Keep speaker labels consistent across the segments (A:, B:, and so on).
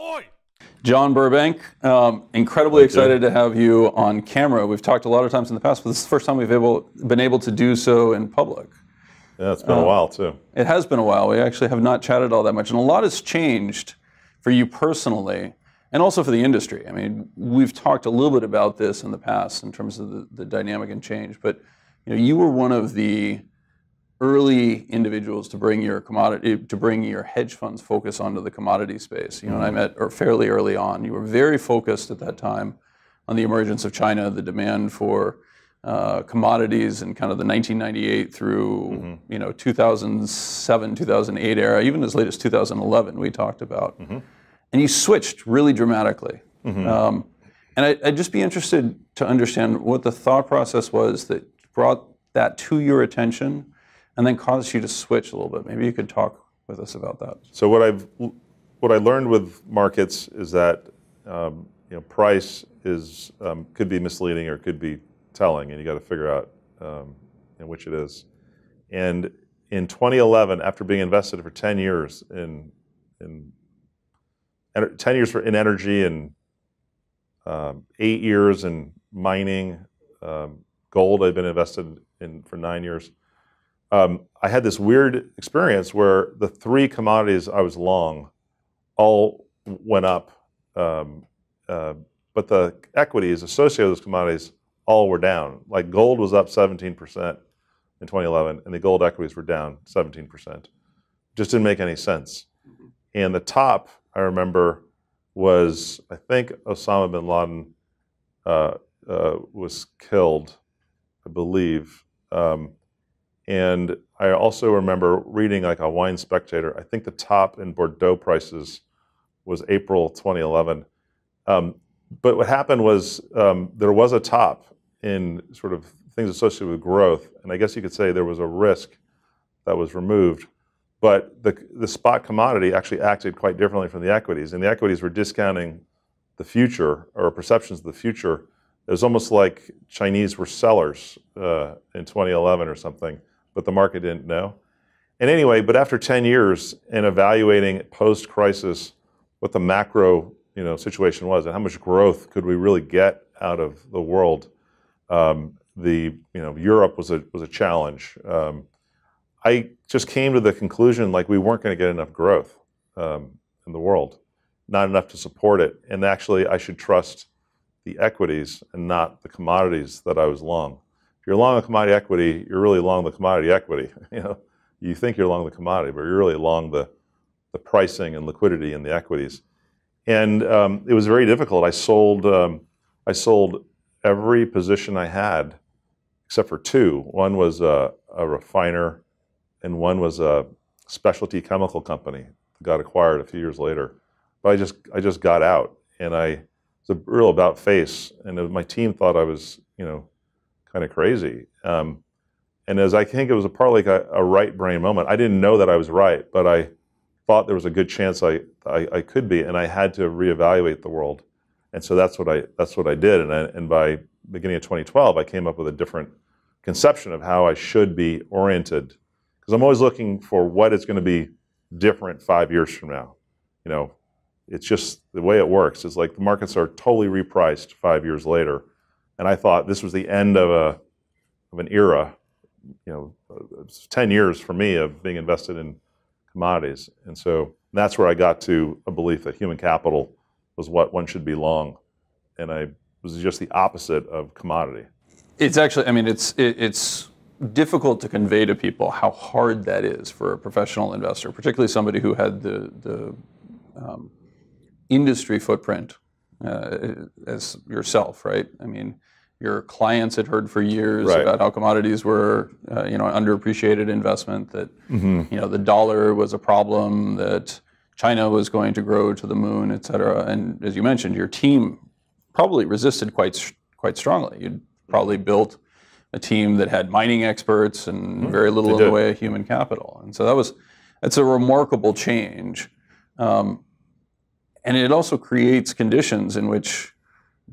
A: Oi!
B: John Burbank, um, incredibly excited to have you on camera. We've talked a lot of times in the past, but this is the first time we've able, been able to do so in public.
C: Yeah, it's been a while too.
B: It has been a while. We actually have not chatted all that much, and a lot has changed for you personally, and also for the industry. I mean, we've talked a little bit about this in the past in terms of the, the dynamic and change, but you know, you were one of the early individuals to bring your commodity eh, to bring your hedge funds focus onto the commodity space. You know, and I mm-hmm. met or fairly early on. You were very focused at that time on the emergence of China, the demand for uh, commodities in kind of the 1998 through mm-hmm. you know 2007 2008 era even as late as 2011 we talked about. Mm-hmm. And you switched really dramatically. Um, and I, i'd just be interested to understand what the thought process was that brought that to your attention and then caused you to switch a little bit maybe you could talk with us about that
C: So what I've what I learned with markets is that um, you know price is um, could be misleading or could be telling, and you got to figure out um, know, which it is. And in 2011, after being invested for 10 years in in ener- 10 years in energy and um, eight years in mining, um, gold. I've been invested in for nine years. Um, I had this weird experience where the three commodities I was long all went up, um, uh, but the equities associated with those commodities all were down. Like gold was up 17% in 2011, and the gold equities were down 17%. Just didn't make any sense. And the top, I remember, was I think Osama bin Laden uh, uh, was killed, I believe. Um, and I also remember reading like a wine spectator. I think the top in Bordeaux prices was April 2011. Um, but what happened was um, there was a top in sort of things associated with growth, and I guess you could say there was a risk that was removed. But the, the spot commodity actually acted quite differently from the equities, and the equities were discounting the future or perceptions of the future. It was almost like Chinese were sellers uh, in 2011 or something, but the market didn't know. And anyway, but after 10 years in evaluating post-crisis what the macro you know, situation was and how much growth could we really get out of the world, um, the you know Europe was a was a challenge. Um, I just came to the conclusion like we weren't going to get enough growth um, in the world, not enough to support it, and actually I should trust the equities and not the commodities that I was long. If you're long a commodity equity, you're really long the commodity equity. You know, you think you're long the commodity, but you're really long the the pricing and liquidity in the equities. And um, it was very difficult. I sold um, I sold every position I had except for two. One was a, a refiner, and one was a specialty chemical company that got acquired a few years later. But I just I just got out, and I was a real about face, and my team thought I was you know kind of crazy. Um, and as I think it was a part like a, a right brain moment. I didn't know that I was right, but I thought there was a good chance I, I, I could be, and I had to reevaluate the world. And so that's what I that's what I did. And I, and by beginning of 2012, I came up with a different conception of how I should be oriented, because I'm always looking for what is going to be different five years from now. You know, it's just the way it works. It's like the markets are totally repriced five years later, and I thought this was the end of a of an era. You know, 10 years for me of being invested in commodities. And so that's where I got to a belief that human capital was what one should be long. And I was just the opposite of commodity.
B: It's actually, I mean, it's it, it's difficult to convey to people how hard that is for a professional investor, particularly somebody who had the the um, industry footprint uh, as yourself, right? I mean, your clients had heard for years
C: Right.
B: about how commodities were, uh, you know, an underappreciated investment. That you know the dollar was a problem. That China was going to grow to the moon, et cetera. And as you mentioned, your team probably resisted quite quite strongly. You'd probably built a team that had mining experts and very little in the way of human capital. And so that was that's a remarkable change. Um, and it also creates conditions in which,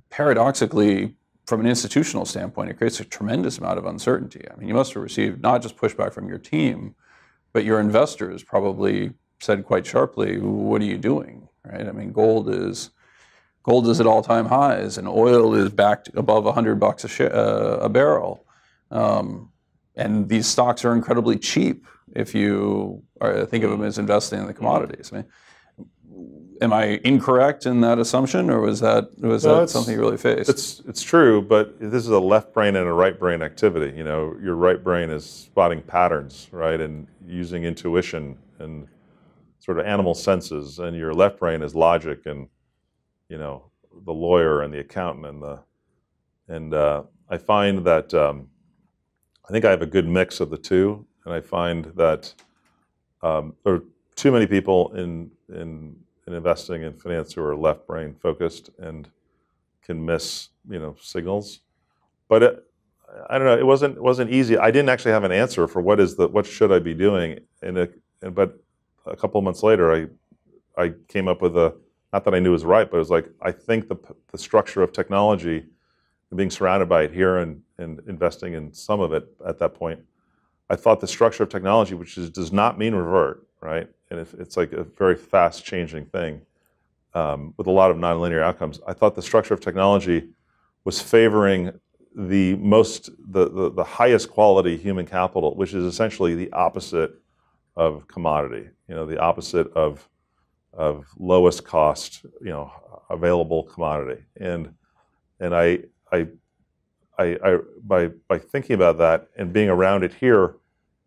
B: paradoxically, from an institutional standpoint, it creates a tremendous amount of uncertainty. I mean, you must have received not just pushback from your team, but your investors probably said quite sharply, "What are you doing?" right? I mean, gold is gold is at all-time highs, and oil is back above 100 bucks a, uh, a barrel. Um, and these stocks are incredibly cheap if you are, think of them as investing in the commodities. I mean, am I incorrect in that assumption, or was that was
C: No,
B: that something you really faced?
C: It's it's true, but this is a left brain and a right brain activity. You know, your right brain is spotting patterns, right, and using intuition and sort of animal senses, and your left brain is logic and you know the lawyer and the accountant and the and uh, I find that um, I think I have a good mix of the two, and I find that um, there are too many people in in in investing in finance who are left brain focused and can miss you know signals. But it, I don't know. It wasn't wasn't easy. I didn't actually have an answer for what is the what should I be doing. And, but a couple months later, I I came up with a not that I knew was right, but it was like I think the the structure of technology and being surrounded by it here and and investing in some of it at that point. I thought the structure of technology, which is, does not mean revert, right? And if it's like a very fast changing thing um, with a lot of nonlinear outcomes. I thought the structure of technology was favoring the most, the, the, the highest quality human capital, which is essentially the opposite of commodity. You know, the opposite of of lowest cost, you know, available commodity. And and I I I, I by by thinking about that and being around it here,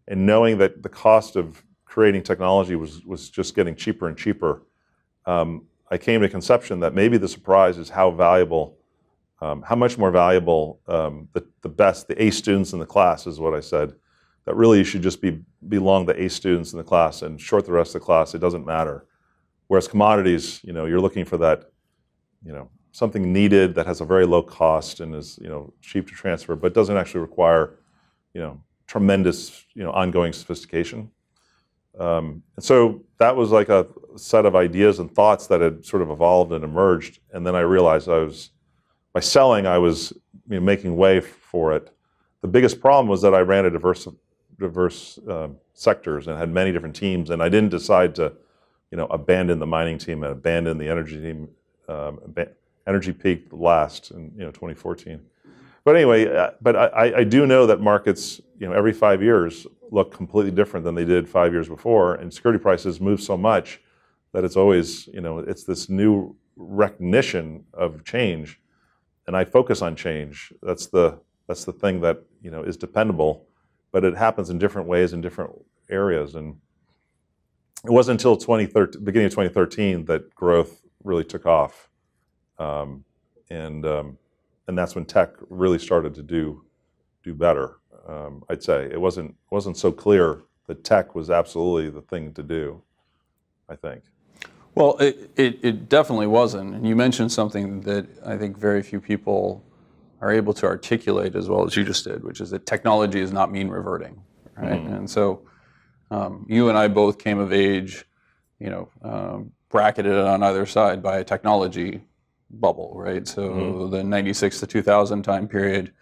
C: and knowing that the cost of creating technology was was just getting cheaper and cheaper, um, I came to conception that maybe the surprise is how valuable, um, how much more valuable um, the the best the A students in the class is what I said. That really you should just be belong the A students in the class and short the rest of the class. It doesn't matter. Whereas commodities, you know, you're looking for that, you know, something needed that has a very low cost and is you know cheap to transfer, but doesn't actually require you know tremendous you know ongoing sophistication. Um, and so that was like a set of ideas and thoughts that had sort of evolved and emerged. And then I realized I was by selling, I was you know, making way for it. The biggest problem was that I ran a diverse diverse uh, sectors and had many different teams, and I didn't decide to you know abandon the mining team and abandon the energy team. Um, energy peaked last in you know 2014. But anyway, uh, but I, I do know that markets you know every five years look completely different than they did five years before, and security prices move so much that it's always you know it's this new recognition of change, and I focus on change. That's the that's the thing that you know is dependable, but it happens in different ways in different areas, and it wasn't until 2013, beginning of 2013 that growth really took off. Um, and um, and that's when tech really started to do do better. Um, I'd say it wasn't wasn't so clear that tech was absolutely the thing to do. I think.
B: Well, it, it, it definitely wasn't. And you mentioned something that I think very few people are able to articulate as well as you just did, which is that technology is not mean reverting, right? And so um, you and I both came of age, you know, um, bracketed on either side by a technology bubble, right? So the 96 to 2000 time period,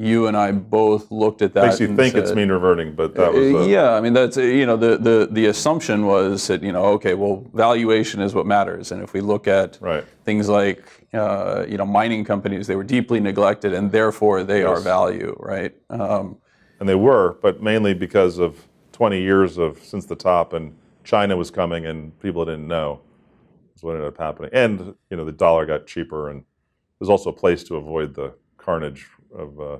B: you and I both looked at that.
C: Makes you think it's mean reverting, but that was the,
B: yeah, I mean that's you know the, the the assumption was that you know okay well valuation is what matters and if we look at
C: right.
B: things like uh, you know mining companies they were deeply neglected and therefore they are value right um,
C: And they were, but mainly because of 20 years of since the top, and China was coming, and people didn't know. Is what ended up happening. And you know, the dollar got cheaper, and there's also a place to avoid the carnage of uh,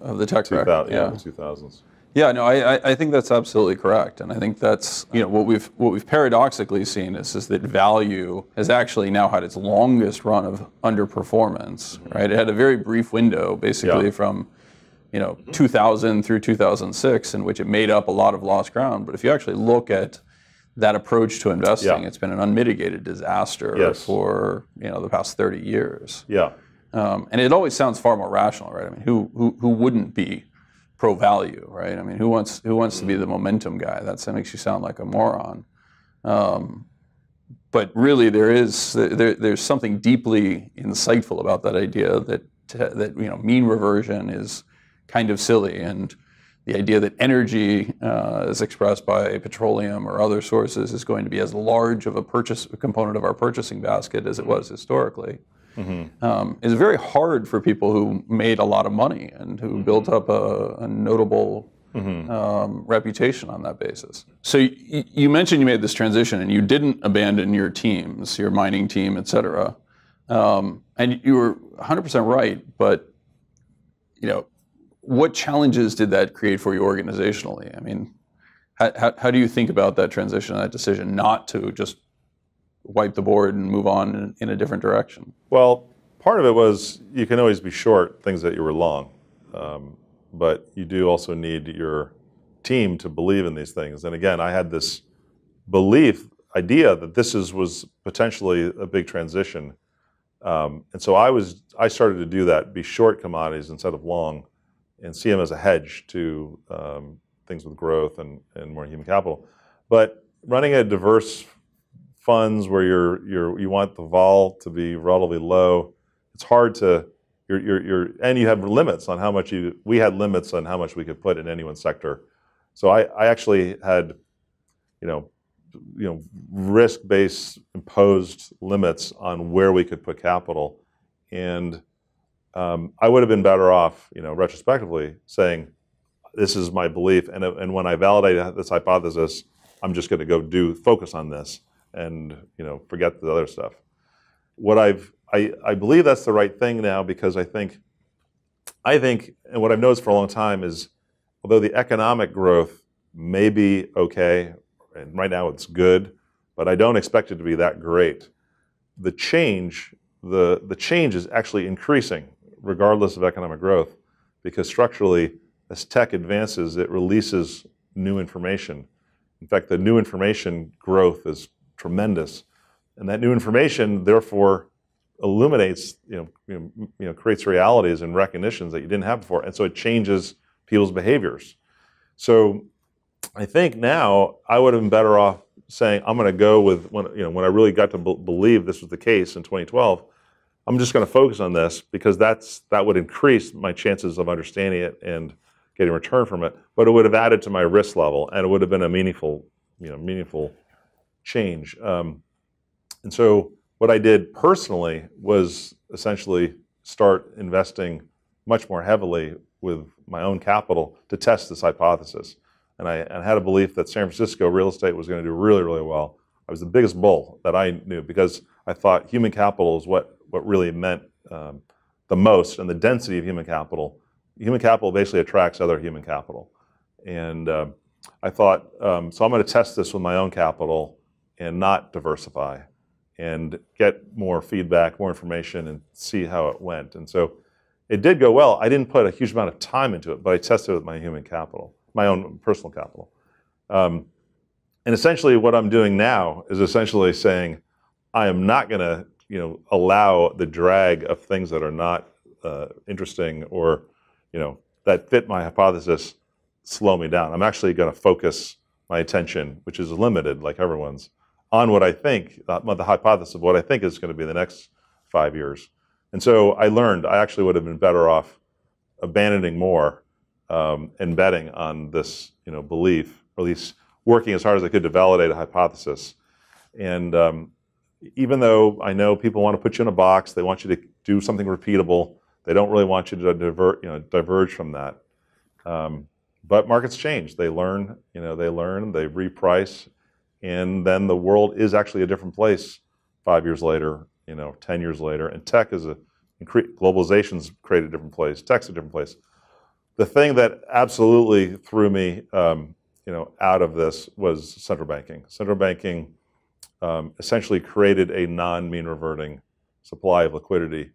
B: of the tech crack.
C: 2000, yeah.
B: yeah.
C: 2000s.
B: Yeah, no, I, I- think that's absolutely correct, and I think that's you know what we've what we've paradoxically seen is is that value has actually now had its longest run of underperformance. Right, it had a very brief window, basically
C: Yeah.
B: from you know 2000 through 2006, in which it made up a lot of lost ground. But if you actually look at that approach to investing,
C: Yeah.
B: it's been an unmitigated disaster
C: Yes.
B: for you know the past 30 years.
C: Yeah,
B: Um, and it always sounds far more rational, right? I mean, who who, who wouldn't be pro value, right? I mean, who wants who wants to be the momentum guy? That's, that makes you sound like a moron. Um, but really, there is there, there's something deeply insightful about that idea that that you know mean reversion is kind of silly, and the idea that energy, uh, as expressed by petroleum or other sources, is going to be as large of a purchase a component of our purchasing basket as it was historically, mm-hmm. um, is very hard for people who made a lot of money and who mm-hmm. built up a, a notable mm-hmm. um, reputation on that basis. So y- you mentioned you made this transition and you didn't abandon your teams, your mining team, et cetera. Um, and you were 100% right, but you know, what challenges did that create for you organizationally? I mean, how, how, how do you think about that transition, that decision not to just wipe the board and move on in, a different direction?
C: Well, part of it was you can always be short things that you were long, um, but you do also need your team to believe in these things. And again, I had this belief, idea that this is was potentially a big transition, um, and so I was I started to do that, be short commodities instead of long and see them as a hedge to um, things with growth and, and more human capital. But running a diverse funds where you're, you're, you want the vol to be relatively low, it's hard to, you're, you're, you're, and you have limits on how much you, we had limits on how much we could put in any one sector. So I, I actually had, you know, you know, risk-based imposed limits on where we could put capital. And um, I would have been better off, you know, retrospectively saying, this is my belief, and, and when I validate this hypothesis, I'm just going to go do focus on this and you know forget the other stuff. What I've I, I believe that's the right thing now because I think I think and what I've noticed for a long time is although the economic growth may be okay and right now it's good, but I don't expect it to be that great. The change the the change is actually increasing regardless of economic growth, because structurally, as tech advances, it releases new information. In fact, the new information growth is tremendous, and that new information, therefore, illuminates, you know, you know, you know, creates realities and recognitions that you didn't have before, and so it changes people's behaviors. So, I think now I would have been better off saying I'm going to go with when you know when I really got to believe this was the case in 2012. I'm just going to focus on this because that's that would increase my chances of understanding it and getting return from it. But it would have added to my risk level, and it would have been a meaningful, you know, meaningful change. Um, and so, what I did personally was essentially start investing much more heavily with my own capital to test this hypothesis. And I, and I had a belief that San Francisco real estate was going to do really, really well. I was the biggest bull that I knew because I thought human capital is what what really meant um, the most and the density of human capital. Human capital basically attracts other human capital. And uh, I thought, um, so I'm going to test this with my own capital and not diversify and get more feedback, more information, and see how it went. And so it did go well. I didn't put a huge amount of time into it, but I tested it with my human capital, my own personal capital. Um, and essentially, what I'm doing now is essentially saying, I am not going to you know allow the drag of things that are not uh, interesting or you know that fit my hypothesis slow me down. I'm actually going to focus my attention, which is limited, like everyone's, on what I think, uh, the hypothesis of what I think is going to be the next five years. And so I learned I actually would have been better off abandoning more um, and betting on this, you know, belief, or at least working as hard as I could to validate a hypothesis. And um, even though I know people want to put you in a box, they want you to do something repeatable. They don't really want you to divert, you know, diverge from that. Um, but markets change. They learn, you know, they learn, they reprice, and then the world is actually a different place five years later, you know, ten years later. And tech is a globalization's created a different place. Tech's a different place. The thing that absolutely threw me, um, you know, out of this was central banking. Central banking um, essentially created a non-mean reverting supply of liquidity,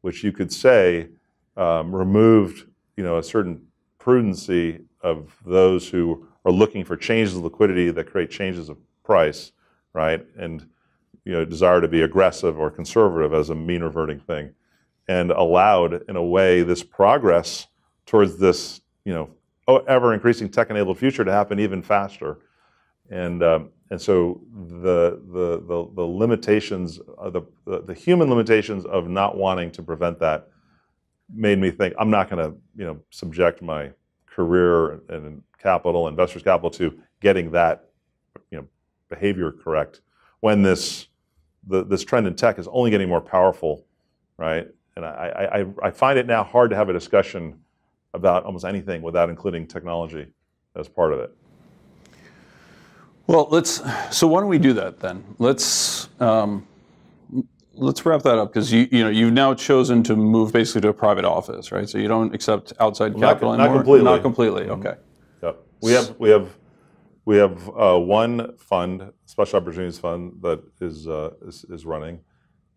C: which you could say um, removed, you know, a certain prudency of those who are looking for changes of liquidity that create changes of price, right? And you know, desire to be aggressive or conservative as a mean reverting thing, and allowed, in a way, this progress towards this, you know, ever increasing tech enabled future to happen even faster. And um, and so the, the, the, the limitations, the, the, the, human limitations of not wanting to prevent that made me think, I'm not going to you know, subject my career and capital, investors' capital, to getting that behavior correct when this, the, this trend in tech is only getting more powerful, right? And I, I, I find it now hard to have a discussion about almost anything without including technology as part of it.
B: Well, let's. So why don't we do that then? Let's um, let's wrap that up because you you know you've now chosen to move basically to a private office, right? So you don't accept outside
C: Not-
B: capital
C: not
B: anymore.
C: completely.
B: Not completely. Okay.
C: Yep. We have we have we have uh, one fund, special opportunities fund that is uh, is, running,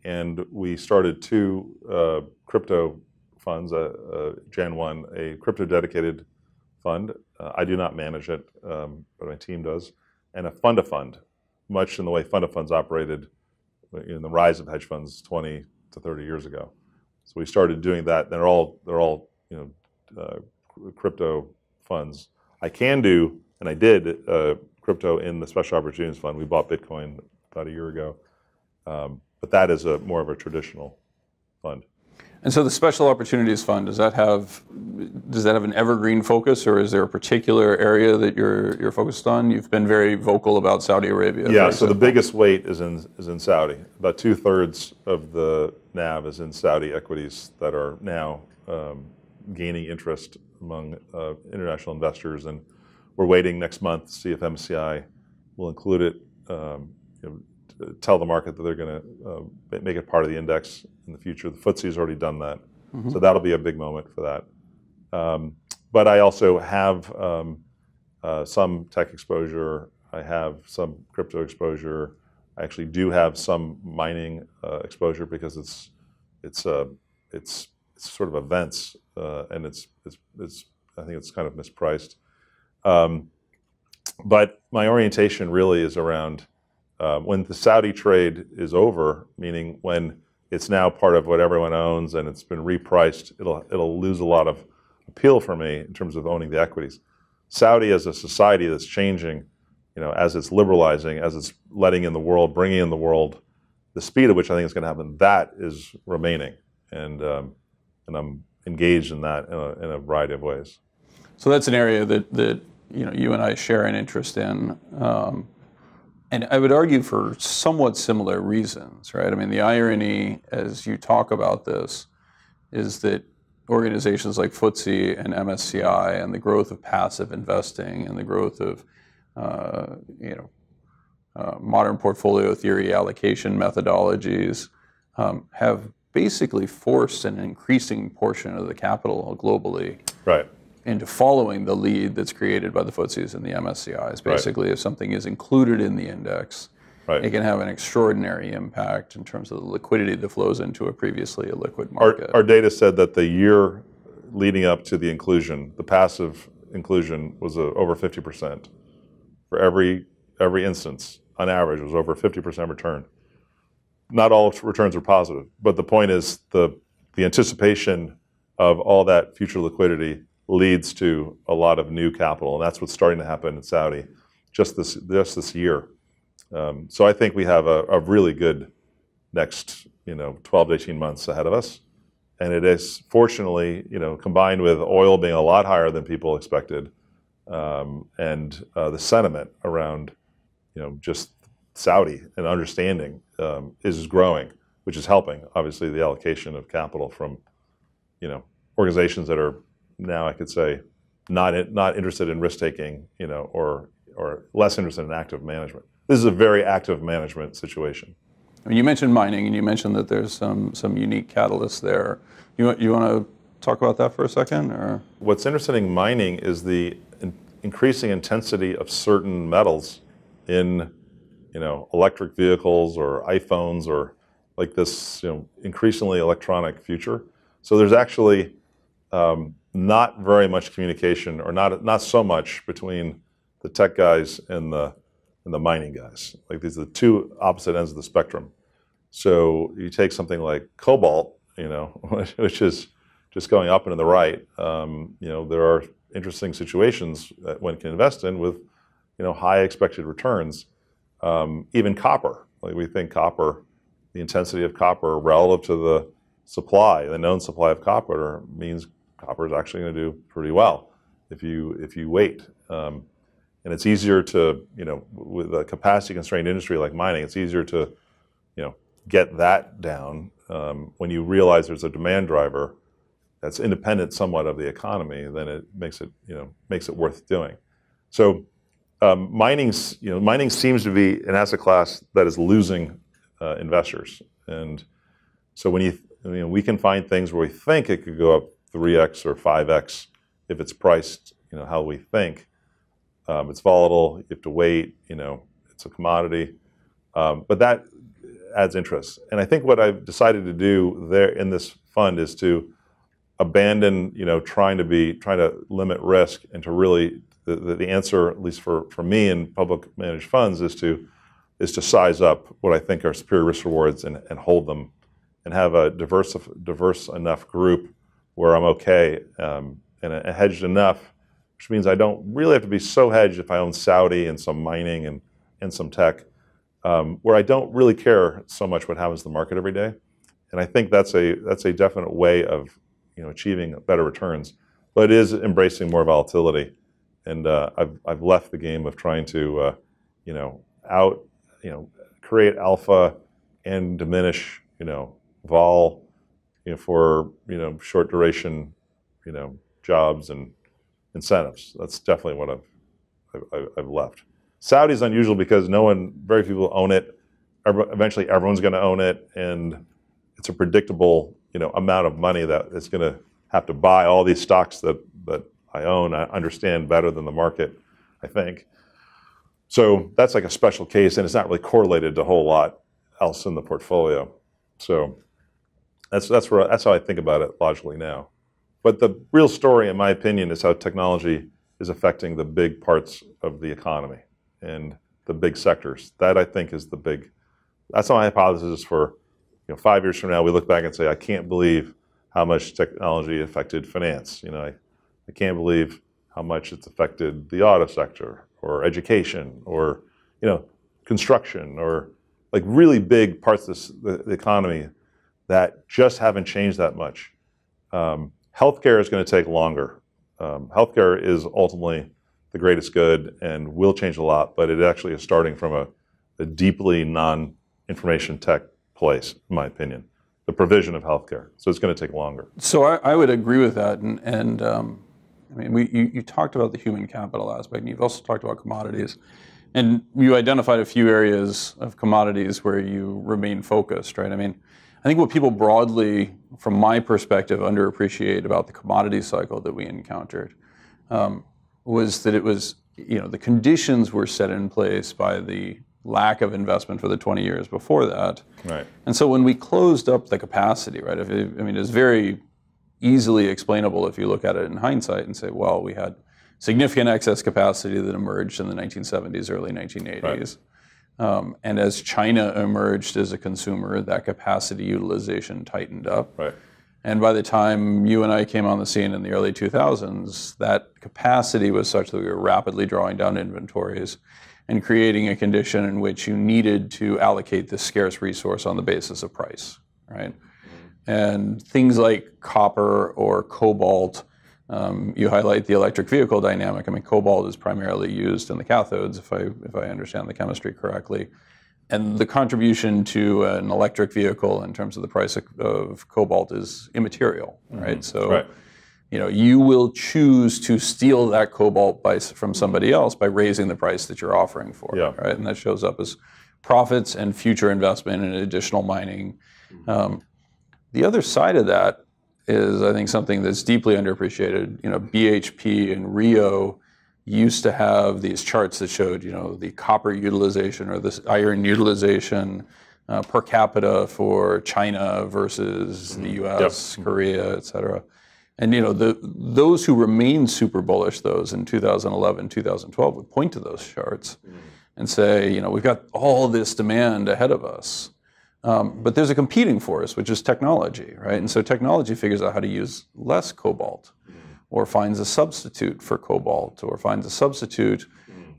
C: and we started two uh, crypto funds. Jan one, a crypto dedicated fund. I do not manage it, um, but my team does, and a fund of fund, much in the way fund of funds operated in the rise of hedge funds 20 to 30 years ago. So we started doing that. They're all they're all you know crypto funds. I can do, and I did uh, crypto in the Special Opportunities Fund. We bought Bitcoin about a year ago, um, but that is a more of a traditional fund.
B: And so the Special Opportunities Fund does that have does that have an evergreen focus, or is there a particular area that you're you're focused on? You've been very vocal about Saudi Arabia.
C: Yeah. So the biggest weight is in is in Saudi. About two thirds of the NAV is in Saudi equities that are now um, gaining interest among uh, international investors, and we're waiting next month to see if MSCI will include it. Um, you know, tell the market that they're going to uh, make it part of the index in the future. The FTSE has already done that, so that'll be a big moment for that. Um, but I also have um, uh, some tech exposure. I have some crypto exposure. I actually do have some mining uh, exposure because it's it's uh, it's it's sort of events uh, and it's, it's it's I think it's kind of mispriced. Um, but my orientation really is around uh, when the Saudi trade is over, meaning when it's now part of what everyone owns and it's been repriced, it'll it'll lose a lot of appeal for me in terms of owning the equities. Saudi as a society that's changing, you know, as it's liberalizing, as it's letting in the world, bringing in the world, the speed at which I think is going to happen, that is remaining, and um, and I'm engaged in that in a, in a variety of ways.
B: So that's an area that, that you know you and I share an interest in, um, and I would argue for somewhat similar reasons, right? I mean, the irony as you talk about this is that organizations like FTSE and MSCI and the growth of passive investing and the growth of uh, you know uh, modern portfolio theory allocation methodologies um, have basically forced an increasing portion of the capital globally
C: Right.
B: Into following the lead that's created by the FTSEs and the MSCIs. Basically, if something is included in the index,
C: Right.
B: it can have an extraordinary impact in terms of the liquidity that flows into a previously illiquid
C: Our,
B: market.
C: our data said that the year leading up to the inclusion, the passive inclusion was uh, over 50%. For every every instance, on average, it was over 50% return. Not all returns are positive, but the point is the the anticipation of all that future liquidity leads to a lot of new capital, and that's what's starting to happen in Saudi just this just this year. Um, so I think we have a, really good next, you know, 12 to 18 months ahead of us. And it is fortunately, you know, combined with oil being a lot higher than people expected, um, and uh, the sentiment around, you know, just Saudi and understanding um, is growing, which is helping obviously the allocation of capital from, you know, organizations that are now I could say not not interested in risk taking, you know, or or less interested in active management. This is a very active management situation.
B: I mean, you mentioned mining, and you mentioned that there's some some unique catalysts there. You want- you want to talk about that for a second, or
C: What's interesting in mining is the in- increasing intensity of certain metals in, you know, electric vehicles or iPhones or like this, you know, increasingly electronic future. So there's actually um, not very much communication, or not not so much between the tech guys and the and the mining guys. Like these are the two opposite ends of the spectrum. So you take something like cobalt, you know, which is just going up and to the right. Um, you know, there are interesting situations that one can invest in with, you know, high expected returns. Um, even copper, like we think copper, the intensity of copper relative to the supply, the known supply of copper, means copper is actually going to do pretty well. if you if you wait. Um, and it's easier to you know with a capacity constrained industry like mining, it's easier to you know get that down um, when you realize there's a demand driver that's independent somewhat of the economy. Then it makes it you know makes it worth doing. So um, mining's you know mining seems to be an asset class that is losing uh, investors, and so when you you know we can find things where we think it could go up three x or five x if it's priced you know how we think. Um, it's volatile. You have to wait. You know it's a commodity, um, but that adds interest. And I think what I've decided to do there in this fund is to abandon you know trying to be trying to limit risk and to really the, the, the answer, at least for, for me in public managed funds, is to is to size up what I think are superior risk rewards and, and hold them and have a diverse, diverse enough group where I'm okay um, and, and hedged enough, which means I don't really have to be so hedged if I own Saudi and some mining and, and some tech, um, where I don't really care so much what happens to the market every day. And I think that's a, that's a definite way of you know, achieving better returns. But it is embracing more volatility and uh, I've I've left the game of trying to uh, you know out you know create alpha and diminish you know vol you know for you know short duration you know jobs and incentives. That's definitely what I've I've, I've left. Saudi is unusual because no one, very few people own it. Eventually, everyone's going to own it, and it's a predictable you know amount of money that it's going to have to buy all these stocks that that I own, I understand better than the market, I think. So that's like a special case, and it's not really correlated to a whole lot else in the portfolio. So that's that's where that's how I think about it logically now. But the real story, in my opinion, is how technology is affecting the big parts of the economy and the big sectors. That I think is the big. That's my hypothesis for you know five years from now. We look back and say, I can't believe how much technology affected finance. You know, I, I can't believe how much it's affected the auto sector or education or you know construction or like really big parts of the, the, economy that just haven't changed that much. Um, healthcare is going to take longer. Um, healthcare is ultimately the greatest good and will change a lot, but it actually is starting from a, a deeply non-information tech place, in my opinion. The provision of healthcare, so it's going to take longer.
B: So I, I would agree with that, and, and um, I mean, we, you, you talked about the human capital aspect, and you've also talked about commodities. And you identified a few areas of commodities where you remain focused, right? I mean, I think what people broadly, from my perspective, underappreciate about the commodity cycle that we encountered um, was that it was, you know, the conditions were set in place by the lack of investment for the 20 years before that.
C: Right.
B: And so when we closed up the capacity, right, if it, I mean, it's very easily explainable if you look at it in hindsight and say, well, we had significant excess capacity that emerged in the 1970s, early 1980s. Right. Um, and as China emerged as a consumer, that capacity utilization tightened up.
C: Right.
B: And by the time you and I came on the scene in the early 2000s, that capacity was such that we were rapidly drawing down inventories and creating a condition in which you needed to allocate this scarce resource on the basis of price, right? And things like copper or cobalt, um, you highlight the electric vehicle dynamic. I mean, cobalt is primarily used in the cathodes, if I, if I understand the chemistry correctly. And the contribution to an electric vehicle in terms of the price of, of cobalt is immaterial, right? Mm-hmm.
C: So, right.
B: you know, you will choose to steal that cobalt by, from somebody else by raising the price that you're offering for
C: yeah.
B: it, right? And that shows up as profits and future investment in additional mining. Um, the other side of that is, I think, something that's deeply underappreciated. You know, BHP and Rio used to have these charts that showed, you know, the copper utilization or this iron utilization uh, per capita for China versus the mm-hmm. U.S., yep. Korea, et cetera. And you know, the, those who remained super bullish, those in 2011, 2012, would point to those charts mm. and say, you know, we've got all this demand ahead of us. Um, but there's a competing force, which is technology, right? And so technology figures out how to use less cobalt, or finds a substitute for cobalt, or finds a substitute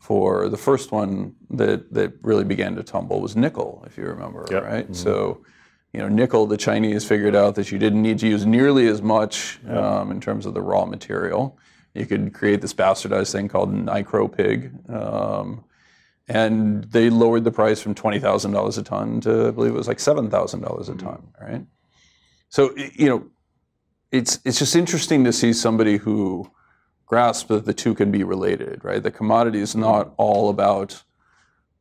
B: for the first one that, that really began to tumble was nickel, if you remember,
C: yep.
B: right? Mm-hmm. So, you know, nickel, the Chinese figured out that you didn't need to use nearly as much yep. um, in terms of the raw material. You could create this bastardized thing called NiCroPig. Um, and they lowered the price from $20,000 a ton to, I believe it was like $7,000 a ton, right? So, you know, it's, it's just interesting to see somebody who grasps that the two can be related, right? The commodity is not all about,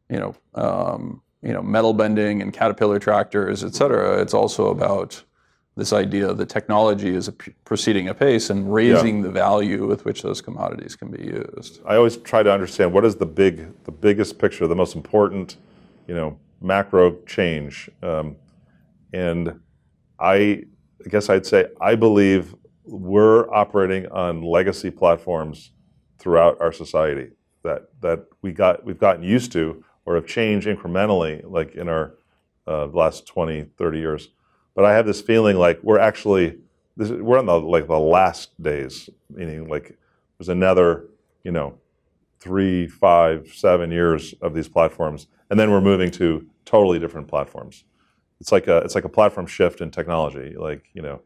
B: you know, um, you know, metal bending and caterpillar tractors, et cetera. It's also about this idea that technology is proceeding apace and raising yeah. the value with which those commodities can be used.
C: I always try to understand what is the big, the biggest picture, the most important, you know, macro change. Um, and I, I guess I'd say I believe we're operating on legacy platforms throughout our society that that we got we've gotten used to or have changed incrementally, like in our uh, last 20, 30 years. But I have this feeling like we're actually this, we're on the like the last days, meaning like there's another you know three, five, seven years of these platforms, and then we're moving to totally different platforms. It's like a it's like a platform shift in technology, like you know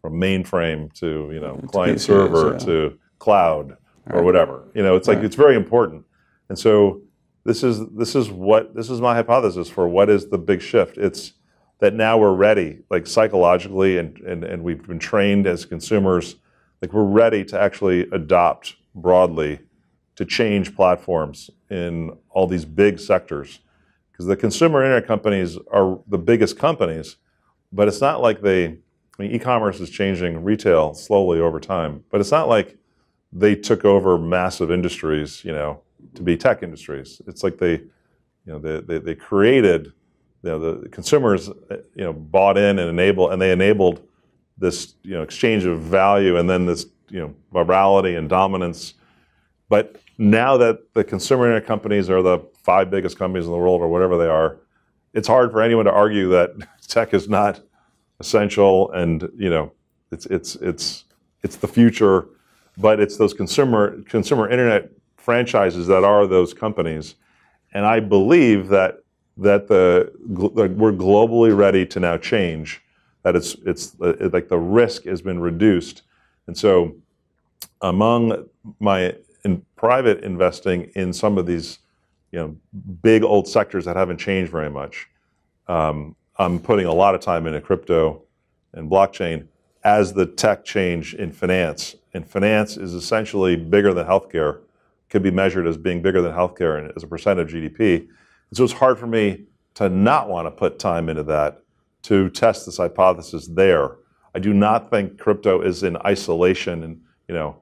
C: from mainframe to you know client server yeah. to cloud or whatever. You know, it's like right. it's very important, and so this is this is what this is my hypothesis for what is the big shift. It's that now we're ready, like psychologically, and, and, and we've been trained as consumers, like we're ready to actually adopt broadly to change platforms in all these big sectors. Because the consumer internet companies are the biggest companies, but it's not like they, I mean, e commerce is changing retail slowly over time, but it's not like they took over massive industries, you know, to be tech industries. It's like they, you know, they, they, they created you know, the consumers, uh, you know, bought in and enabled, and they enabled this, you know, exchange of value and then this, you know, virality and dominance. But now that the consumer internet companies are the five biggest companies in the world or whatever they are, it's hard for anyone to argue that tech is not essential and, you know, it's, it's, it's, it's the future, but it's those consumer, consumer internet franchises that are those companies. And I believe that that the we're globally ready to now change. That it's it's it, like the risk has been reduced, and so among my in private investing in some of these you know big old sectors that haven't changed very much, um, I'm putting a lot of time into crypto and blockchain as the tech change in finance. And finance is essentially bigger than healthcare, could be measured as being bigger than healthcare as a percent of GDP. And so it's hard for me to not want to put time into that to test this hypothesis there. I do not think crypto is in isolation and, you know,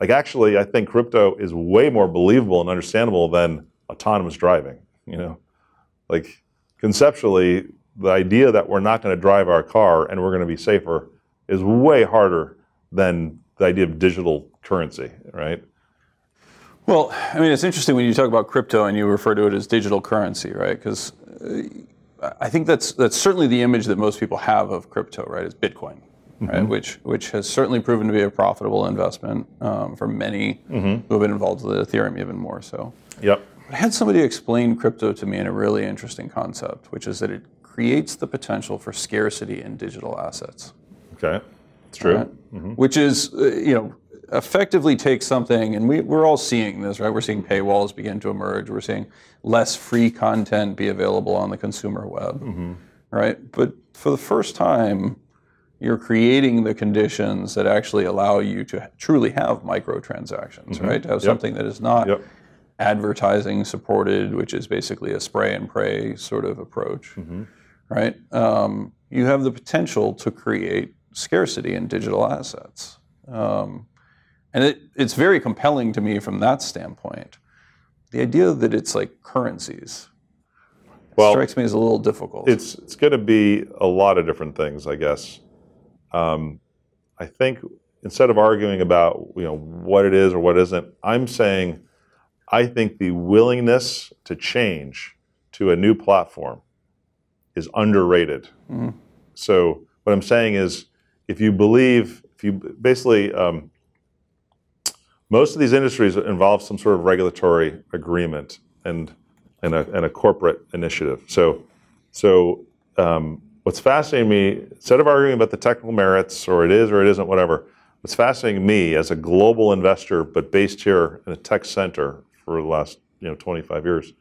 C: like actually I think crypto is way more believable and understandable than autonomous driving, you know. Like conceptually, the idea that we're not going to drive our car and we're going to be safer is way harder than the idea of digital currency, right?
B: Well, I mean, it's interesting when you talk about crypto and you refer to it as digital currency, right? Because uh, I think that's that's certainly the image that most people have of crypto, right? Is Bitcoin, mm-hmm. right? Which which has certainly proven to be a profitable investment um, for many mm-hmm. who have been involved with Ethereum, even more so.
C: Yep.
B: I had somebody explain crypto to me in a really interesting concept, which is that it creates the potential for scarcity in digital assets.
C: Okay, it's true. Right?
B: Mm-hmm. Which is, uh, you know, effectively take something, and we, we're all seeing this, right? We're seeing paywalls begin to emerge. We're seeing less free content be available on the consumer web, mm-hmm. right? But for the first time, you're creating the conditions that actually allow you to truly have microtransactions, mm-hmm. right? To have yep. something that is not yep. advertising supported, which is basically a spray and pray sort of approach, mm-hmm. right? Um, you have the potential to create scarcity in digital assets. Um, and it, it's very compelling to me from that standpoint. The idea that it's like currencies well, strikes me as a little difficult.
C: It's, it's going to be a lot of different things, I guess. Um, I think instead of arguing about you know what it is or what isn't, I'm saying I think the willingness to change to a new platform is underrated. Mm-hmm. So what I'm saying is, if you believe, if you basically um, most of these industries involve some sort of regulatory agreement and, and, a, and a corporate initiative. So, so um, what's fascinating me, instead of arguing about the technical merits or it is or it isn't, whatever, what's fascinating me as a global investor, but based here in a tech center for the last you know 25 years,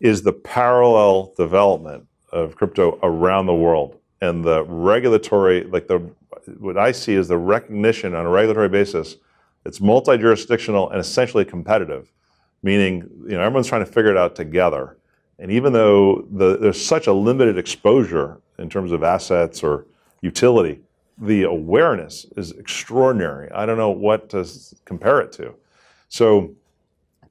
C: is the parallel development of crypto around the world and the regulatory, like the what I see is the recognition on a regulatory basis. It's multi-jurisdictional and essentially competitive, meaning you know everyone's trying to figure it out together. And even though the, there's such a limited exposure in terms of assets or utility, the awareness is extraordinary. I don't know what to compare it to. So,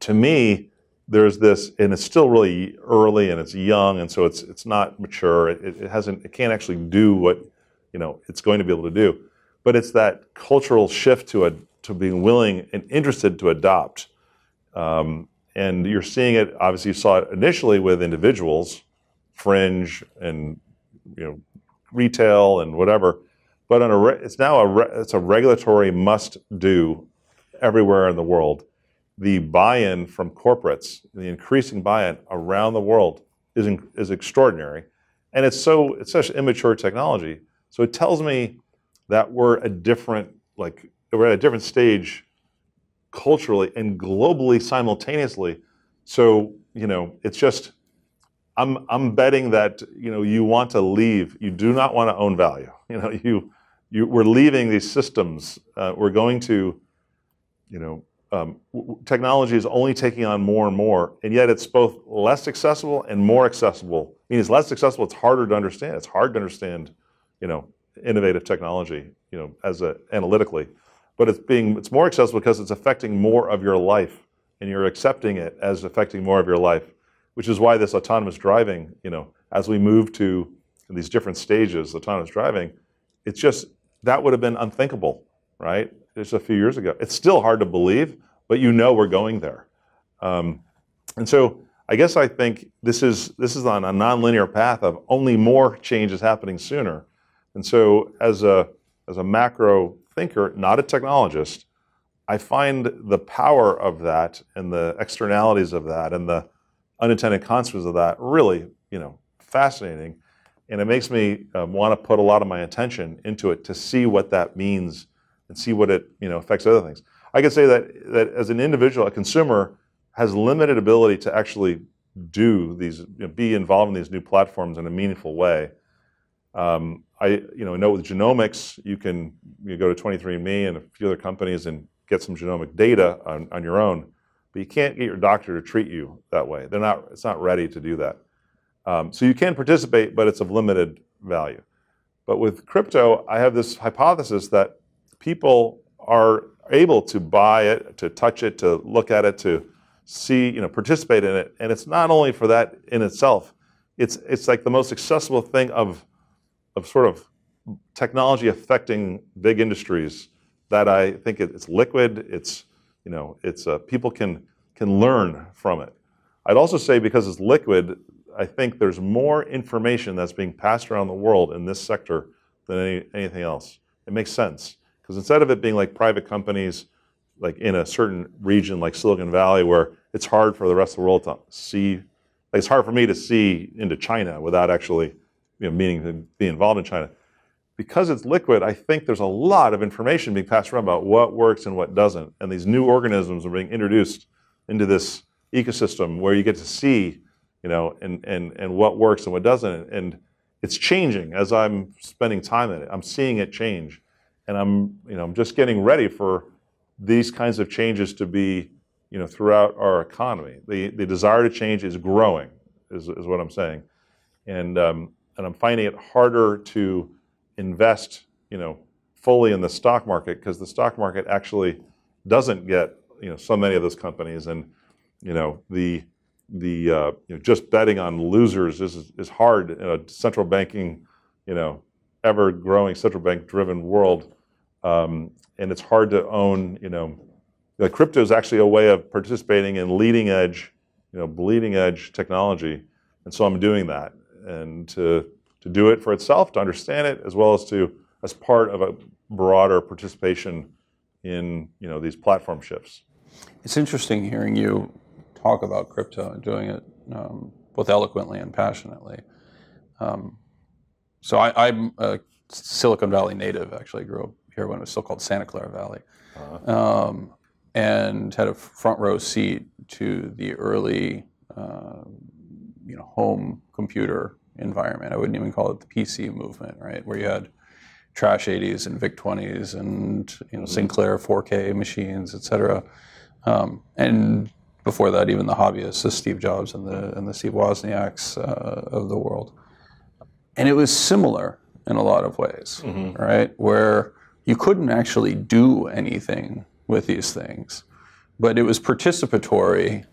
C: to me, there's this, and it's still really early and it's young, and so it's it's not mature. It, it hasn't, it can't actually do what you know it's going to be able to do. But it's that cultural shift to a to being willing and interested to adopt. Um, and you're seeing it. Obviously, you saw it initially with individuals, fringe, and you know, retail and whatever but on a re- it's now a re- it's a regulatory must do everywhere in the world. The buy-in from corporates, the increasing buy-in around the world is in, is extraordinary, and it's so it's such immature technology. So it tells me that we're a different like we're at a different stage culturally and globally simultaneously. So you know it's just I'm I'm betting that you know you want to leave. You do not want to own value. You know you you we're leaving these systems. Uh, we're going to, you know, um, technology is only taking on more and more, and yet it's both less accessible and more accessible. I mean, it's less accessible. It's harder to understand. It's hard to understand, you know, innovative technology, you know, as a analytically, but it's being it's more accessible because it's affecting more of your life, and you're accepting it as affecting more of your life which is why this autonomous driving, you know, as we move to these different stages, autonomous driving, it's just that would have been unthinkable, right? Just a few years ago. It's still hard to believe, but you know we're going there. Um, and so I guess I think this is this is on a nonlinear path of only more change is happening sooner. And so as a as a macro thinker, not a technologist, I find the power of that and the externalities of that and the unintended consequences of that really, you know, fascinating. And it makes me um, want to put a lot of my attention into it to see what that means and see what it, you know, affects other things. I could say that, that as an individual, a consumer has limited ability to actually do these, you know, be involved in these new platforms in a meaningful way. Um, I, you know, know with genomics, you can you go to 23andMe and a few other companies and get some genomic data on, on your own but you can't get your doctor to treat you that way. They're not, it's not ready to do that. Um, so you can participate, but it's of limited value. But with crypto, I have this hypothesis that people are able to buy it, to touch it, to look at it, to see, you know, participate in it. And it's not only for that in itself, it's, it's like the most accessible thing of, of sort of technology affecting big industries that I think it's liquid, it's you know, it's uh, people can can learn from it. I'd also say because it's liquid, I think there's more information that's being passed around the world in this sector than any, anything else. It makes sense because instead of it being like private companies, like in a certain region like Silicon Valley, where it's hard for the rest of the world to see, like it's hard for me to see into China without actually, you know, meaning to be involved in China because it's liquid, I think there's a lot of information being passed around about what works and what doesn't. And these new organisms are being introduced into this ecosystem where you get to see, you know, and, and, and what works and what doesn't. And it's changing as I'm spending time in it. I'm seeing it change. And I'm, you know, I'm just getting ready for these kinds of changes to be, you know, throughout our economy. The, the desire to change is growing, is, is what I'm saying. And, um, and I'm finding it harder to invest, you know, fully in the stock market because the stock market actually doesn't get, you know, so many of those companies, and you know, the the uh, you know, just betting on losers is is hard in a central banking, you know, ever growing central bank driven world, um, and it's hard to own, you know. The crypto is actually a way of participating in leading edge, you know, bleeding edge technology, and so I'm doing that. And to to do it for itself, to understand it, as well as to as part of a broader participation in you know these platform shifts.
B: It's interesting hearing you talk about crypto and doing it um, both eloquently and passionately. Um, so I, am a Silicon Valley native. Actually, I grew up here when it was still called Santa Clara Valley, um, and had a front row seat to the early, uh, you know, home computer environment. I wouldn't even call it the PC movement, right? Where you had Trash 80s and VIC 20s and you know Sinclair 4K machines, et cetera. Um, and before that, even the hobbyists, the Steve Jobs and the and the Steve Wozniaks uh, of the world. And it was similar in a lot of ways, right? Where you couldn't actually do anything with these things, but it was participatory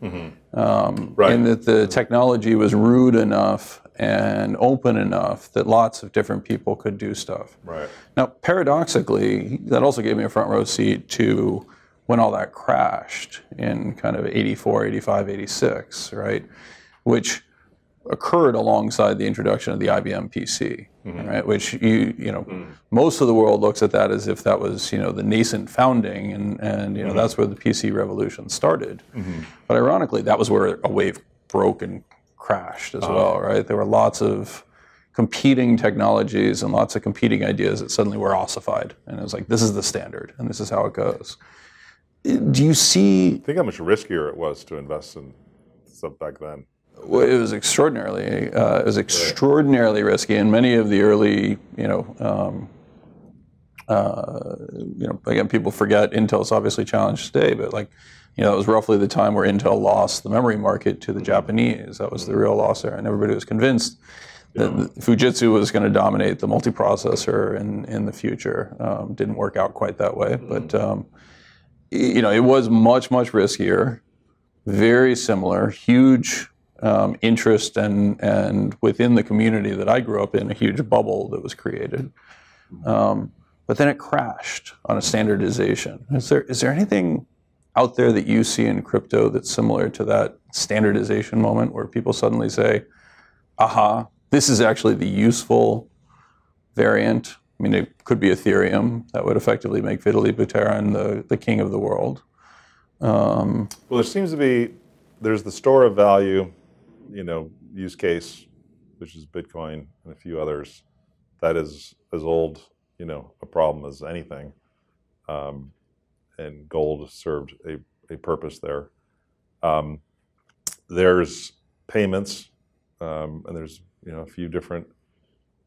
B: um,
C: Right.
B: in that the technology was rude enough and open enough that lots of different people could do stuff.
C: Right.
B: Now, paradoxically, that also gave me a front row seat to when all that crashed in kind of 84, 85, 86, right? Which occurred alongside the introduction of the IBM PC, mm-hmm. right? Which you you know mm-hmm. most of the world looks at that as if that was you know the nascent founding, and and you know mm-hmm. that's where the PC revolution started. But ironically, that was where a wave broke and crashed as ah. well, right? There were lots of competing technologies and lots of competing ideas that suddenly were ossified, and it was like this is the standard, and this is how it goes. Do you see
C: Think how much riskier it was to invest in stuff back then.
B: Well, it was extraordinarily, uh, it was extraordinarily risky, and many of the early, you know, um, uh, you know, again, people forget Intel's obviously challenged today, but like, you know, it was roughly the time where Intel lost the memory market to the Japanese. That was the real loss there, and everybody was convinced that Fujitsu was going to dominate the multiprocessor in in the future. Um, didn't work out quite that way, but um, you know, it was much much riskier very similar, huge um, interest and and within the community that I grew up in, a huge bubble that was created. Um, but then it crashed on a standardization. Is there is there anything out there that you see in crypto that's similar to that standardization moment where people suddenly say, "Aha, this is actually the useful variant." I mean, it could be Ethereum that would effectively make Vitalik Buterin the, the king of the world. Um,
C: Well, there seems to be there's the store of value, you know, use case, which is Bitcoin and a few others, that is as old, you know, a problem as anything. Um, and gold served a, a purpose there. Um, there's payments, um, and there's you know a few different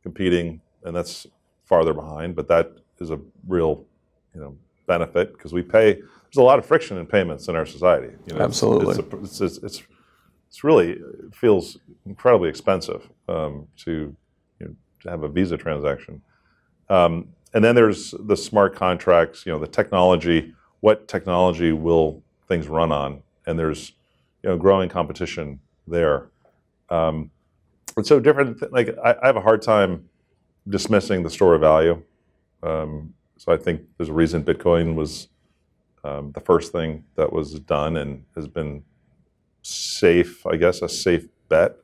C: competing, and that's farther behind, but that is a real, you know, benefit because we pay. There's a lot of friction in payments in our society. You know, it's-
B: Absolutely.
C: it's, a- it's, it's, it's, really it feels incredibly expensive um, to, you know, to have a Visa transaction. Um, and then there's the smart contracts. You know, the technology. What technology will things run on? And there's you know growing competition there. Um, and so different. Like I, I have a hard time dismissing the store of value. Um, so I think there's a reason Bitcoin was um, the first thing that was done and has been safe, I guess, a safe bet.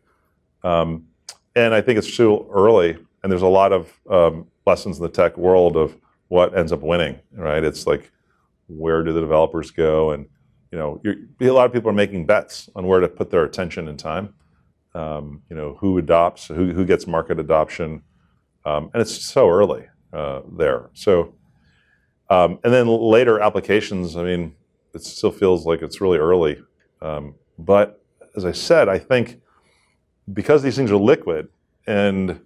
C: Um, and I think it's still early, and there's a lot of um, lessons in the tech world of what ends up winning, right? It's like where do the developers go, and you know, a lot of people are making bets on where to put their attention and time. Um, you know, who adopts, who, who gets market adoption, um, and it's so early uh, there. So, um, and then later applications. I mean, it still feels like it's really early. Um, but as I said, I think because these things are liquid and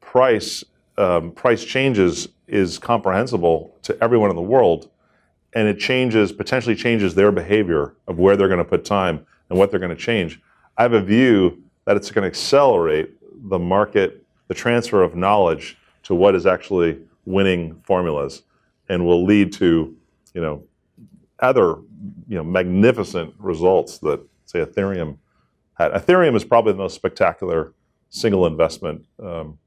C: price um, price changes is comprehensible to everyone in the world, and it changes potentially changes their behavior of where they're going to put time and what they're going to change. I have a view that it's going to accelerate the market, the transfer of knowledge to what is actually winning formulas, and will lead to, you know, other, you know, magnificent results that say Ethereum had. Ethereum is probably the most spectacular single investment um,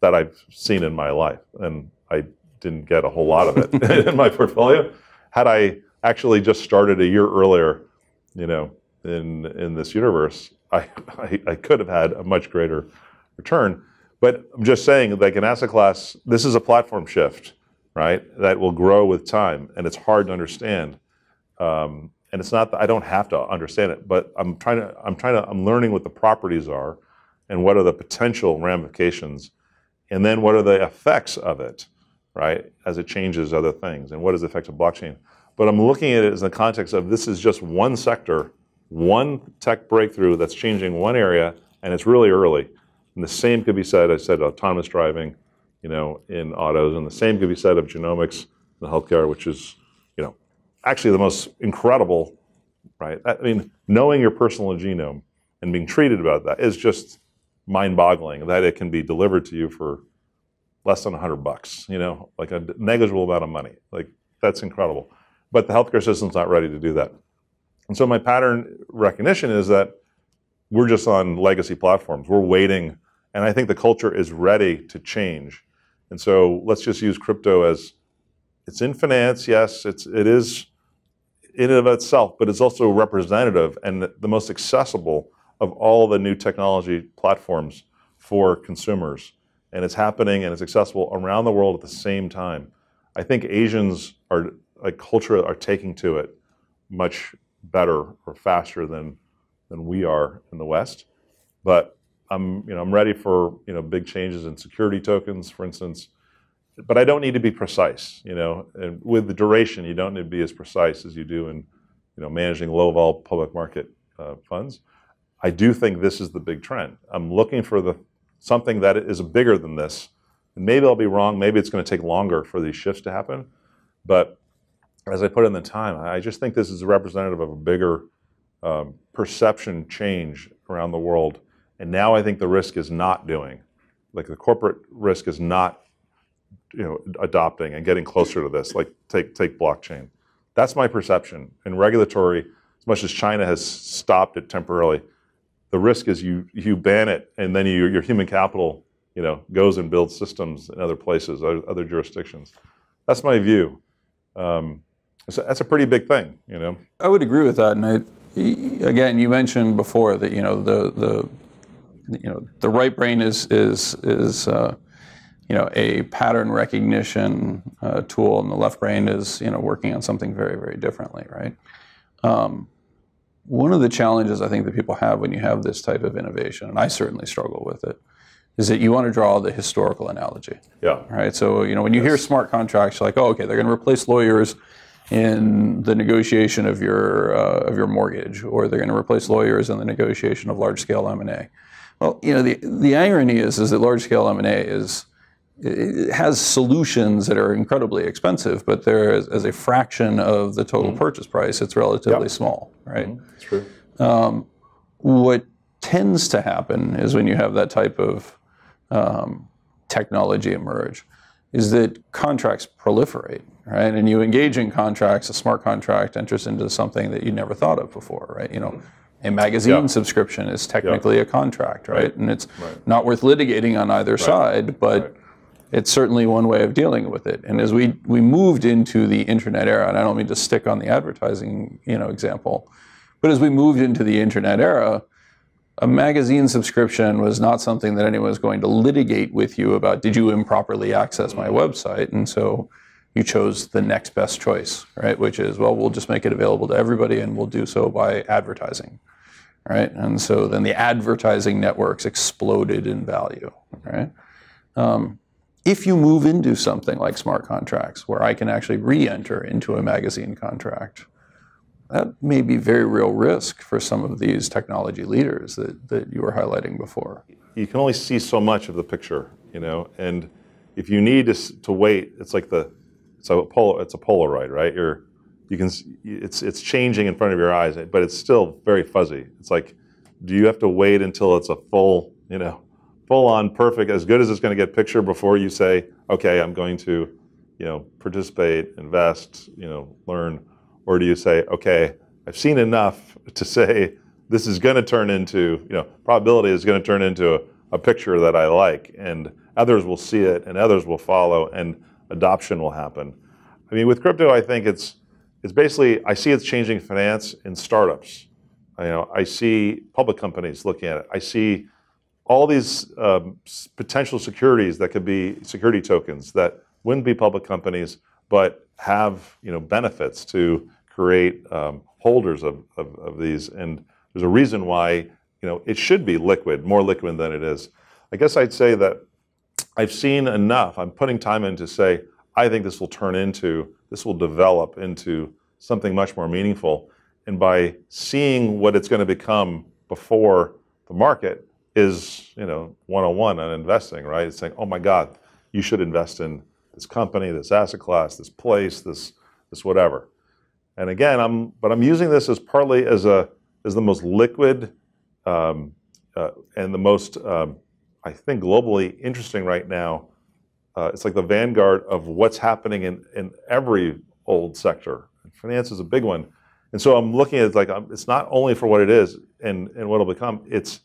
C: that I've seen in my life, and I didn't get a whole lot of it in my portfolio. Had I actually just started a year earlier, you know, in in this universe, I, I, I could have had a much greater return. But I'm just saying, like an asset class, this is a platform shift, right? That will grow with time, and it's hard to understand. Um, and it's not that I don't have to understand it, but I'm trying to, I'm trying to, I'm learning what the properties are, and what are the potential ramifications, and then what are the effects of it. right? As it changes other things, and what is the effect of blockchain? But I'm looking at it in the context of this is just one sector, one tech breakthrough that's changing one area, and it's really early. And the same could be said, I said autonomous driving, you know, in autos, and the same could be said of genomics in healthcare, which is, actually the most incredible, right? I mean, knowing your personal genome and being treated about that is just mind-boggling that it can be delivered to you for less than 100 bucks, you know, like a negligible amount of money. Like that's incredible. But the healthcare system's not ready to do that. And so my pattern recognition is that we're just on legacy platforms. We're waiting, and I think the culture is ready to change. And so let's just use crypto as it's in finance, yes, it's it is in and of itself, but it's also representative and the most accessible of all the new technology platforms for consumers. And it's happening and it's accessible around the world at the same time. I think Asians are like culture are taking to it much better or faster than than we are in the West. But I'm you know I'm ready for you know big changes in security tokens, for instance. But I don't need to be precise, you know. And with the duration, you don't need to be as precise as you do in you know managing low vol public market uh, funds. I do think this is the big trend. I'm looking for the something that is bigger than this. And maybe I'll be wrong. Maybe it's going to take longer for these shifts to happen. But as I put in the time, I just think this is representative of a bigger um, perception change around the world. And now I think the risk is not doing, like the corporate risk is not, you know, adopting and getting closer to this. Like take take blockchain. That's my perception. And regulatory, as much as China has stopped it temporarily, the risk is you you ban it and then you, your human capital, you know, goes and builds systems in other places, other, other jurisdictions. That's my view. Um, so that's a pretty big thing, you know.
B: I would agree with that, and I, again, you mentioned before that you know the the you know the right brain is is is uh, you know a pattern recognition uh, tool, and the left brain is you know working on something very very differently, right? Um, one of the challenges I think that people have when you have this type of innovation, and I certainly struggle with it, is that you want to draw the historical analogy.
C: Yeah.
B: Right. So you know when you yes. hear smart contracts, you're like, oh, okay, they're going to replace lawyers in the negotiation of your uh, of your mortgage, or they're going to replace lawyers in the negotiation of large scale M and A. Well, you know the the irony is is that large scale M and A is it has solutions that are incredibly expensive, but they're as, as a fraction of the total mm-hmm. purchase price, it's relatively yep. small, right? Mm-hmm.
C: That's true. Um,
B: what tends to happen is when you have that type of um, technology emerge, is that contracts proliferate, right? And you engage in contracts, a smart contract enters into something that you never thought of before, right? You know, a magazine subscription is technically a contract, right? right. And it's right. not worth litigating on either right. side, but it's certainly one way of dealing with it. And as we, we moved into the internet era, and I don't mean to stick on the advertising, you know, example, but as we moved into the internet era, a magazine subscription was not something that anyone was going to litigate with you about did you improperly access my website? And so you chose the next best choice right? Which is well we'll just make it available to everybody and we'll do so by advertising right? And so then the advertising networks exploded in value right? Um, if you move into something like smart contracts where i can actually re-enter into a magazine contract that may be very real risk for some of these technology leaders that, that you were highlighting before.
C: You can only see so much of the picture, you know, and if you need to, to wait, it's like the it's a pol it's a Polaroid, right? You're you can it's it's changing in front of your eyes, but it's still very fuzzy. It's like, do you have to wait until it's a full, you know, full on perfect, as good as it's going to get picture before you say, okay, I'm going to, you know, participate, invest, you know, learn or do you say, okay, I've seen enough to say this is going to turn into, you know, probability is going to turn into a, a picture that I like, and others will see it, and others will follow, and adoption will happen. I mean, with crypto, I think it's it's basically I see it's changing finance in startups. You know, I see public companies looking at it. I see all these um, potential securities that could be security tokens that wouldn't be public companies, but have you know benefits to create um, holders of, of, of, these. And there's a reason why you know it should be liquid, more liquid than it is. I guess I'd say that I've seen enough. I'm putting time in to say I think this will turn into, this will develop into something much more meaningful. And by seeing what it's going to become before the market is, you know, 101 on investing, right? It's saying, oh my God, you should invest in this company, this asset class, this place, this, this whatever. And again, I'm, but I'm using this as partly as a, as the most liquid um, uh, and the most, um, I think, globally interesting right now. Uh, it's like the vanguard of what's happening in, in every old sector. Finance is a big one. And so I'm looking at it like um, it's not only for what it is and, and what it'll become, it's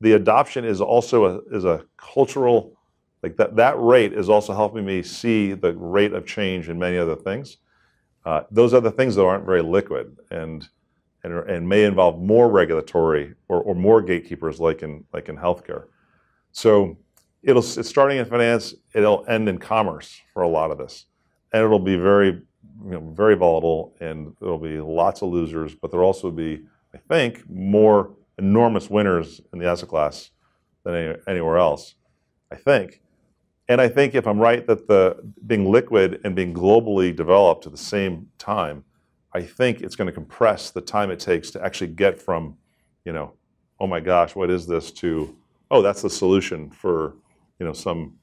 C: the adoption is also a, is a cultural, like that, that rate is also helping me see the rate of change in many other things. Uh, those are the things that aren't very liquid and, and, and may involve more regulatory or, or more gatekeepers like in, like in healthcare. So it'll, it's starting in finance, it'll end in commerce for a lot of this. And it'll be very, you know, very volatile and there'll be lots of losers, but there'll also be, I think, more enormous winners in the asset class than any, anywhere else, I think. And I think if I'm right that the being liquid and being globally developed at the same time, I think it's going to compress the time it takes to actually get from, you know, oh my gosh, what is this to, oh, that's the solution for, you know, some,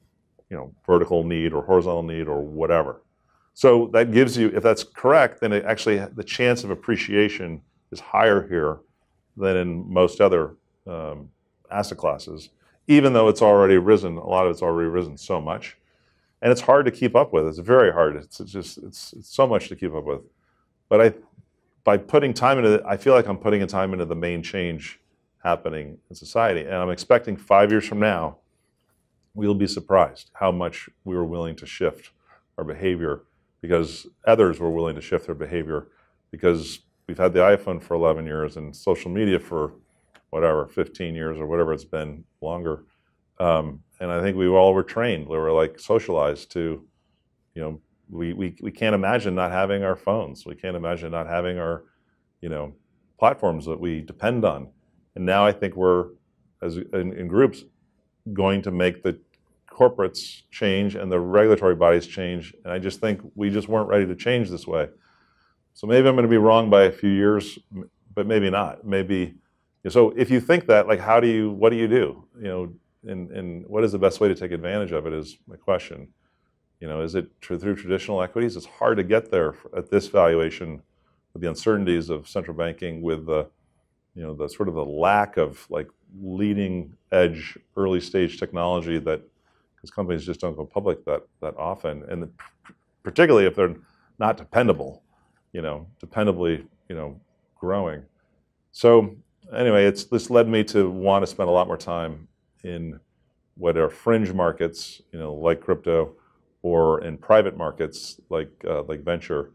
C: you know, vertical need or horizontal need or whatever. So that gives you, if that's correct, then it actually the chance of appreciation is higher here than in most other um, asset classes, even though it's already risen. A lot of it's already risen so much, and it's hard to keep up with. It's very hard. It's, it's just it's, it's, so much to keep up with. But I, by putting time into it, I feel like I'm putting a time into the main change happening in society, and I'm expecting five years from now, we'll be surprised how much we were willing to shift our behavior because others were willing to shift their behavior because we've had the iPhone for 11 years and social media for whatever 15 years or whatever it's been longer. Um, and I think we all were trained. We were like socialized to, you know, we, we, we can't imagine not having our phones. We can't imagine not having our, you know, platforms that we depend on. And now I think we're, as in, in groups, going to make the corporates change and the regulatory bodies change. And I just think we just weren't ready to change this way. So maybe I'm going to be wrong by a few years, but maybe not. Maybe so. If you think that, like, how do you? What do you do? You know, and and what is the best way to take advantage of it? Is my question. You know, is it through traditional equities? It's hard to get there at this valuation with the uncertainties of central banking, with the you know the sort of the lack of like leading edge early stage technology that because companies just don't go public that that often, and the, particularly if they're not dependable you know, dependably, you know, growing. So anyway, it's this led me to want to spend a lot more time in what are fringe markets, you know, like crypto, or in private markets like uh, like venture.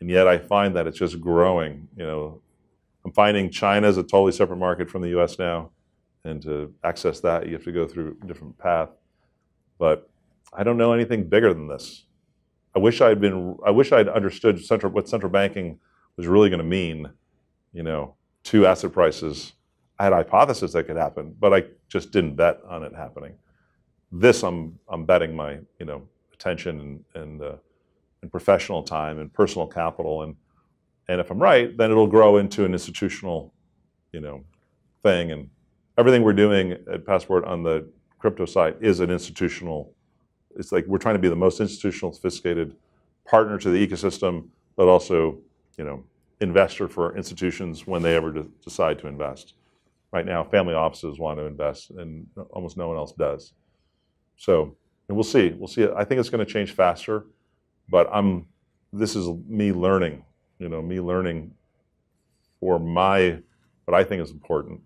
C: And yet, I find that it's just growing. You know, I'm finding China is a totally separate market from the U.S. now, and to access that, you have to go through a different path. But I don't know anything bigger than this. I wish I had been. I wish I had understood central what central banking was really going to mean, you know, to asset prices. I had a hypothesis that could happen, but I just didn't bet on it happening. This, I'm I'm betting my you know attention and and, uh, and professional time and personal capital, and and if I'm right, then it'll grow into an institutional, you know, thing. And everything we're doing at Passport on the crypto side is an institutional it's like we're trying to be the most institutional, sophisticated partner to the ecosystem, but also, you know, investor for institutions when they ever de- decide to invest. Right now, family offices want to invest, and almost no one else does. So, and we'll see. We'll see. I think it's going to change faster, but I'm. This is me learning. You know, me learning for my what I think is important,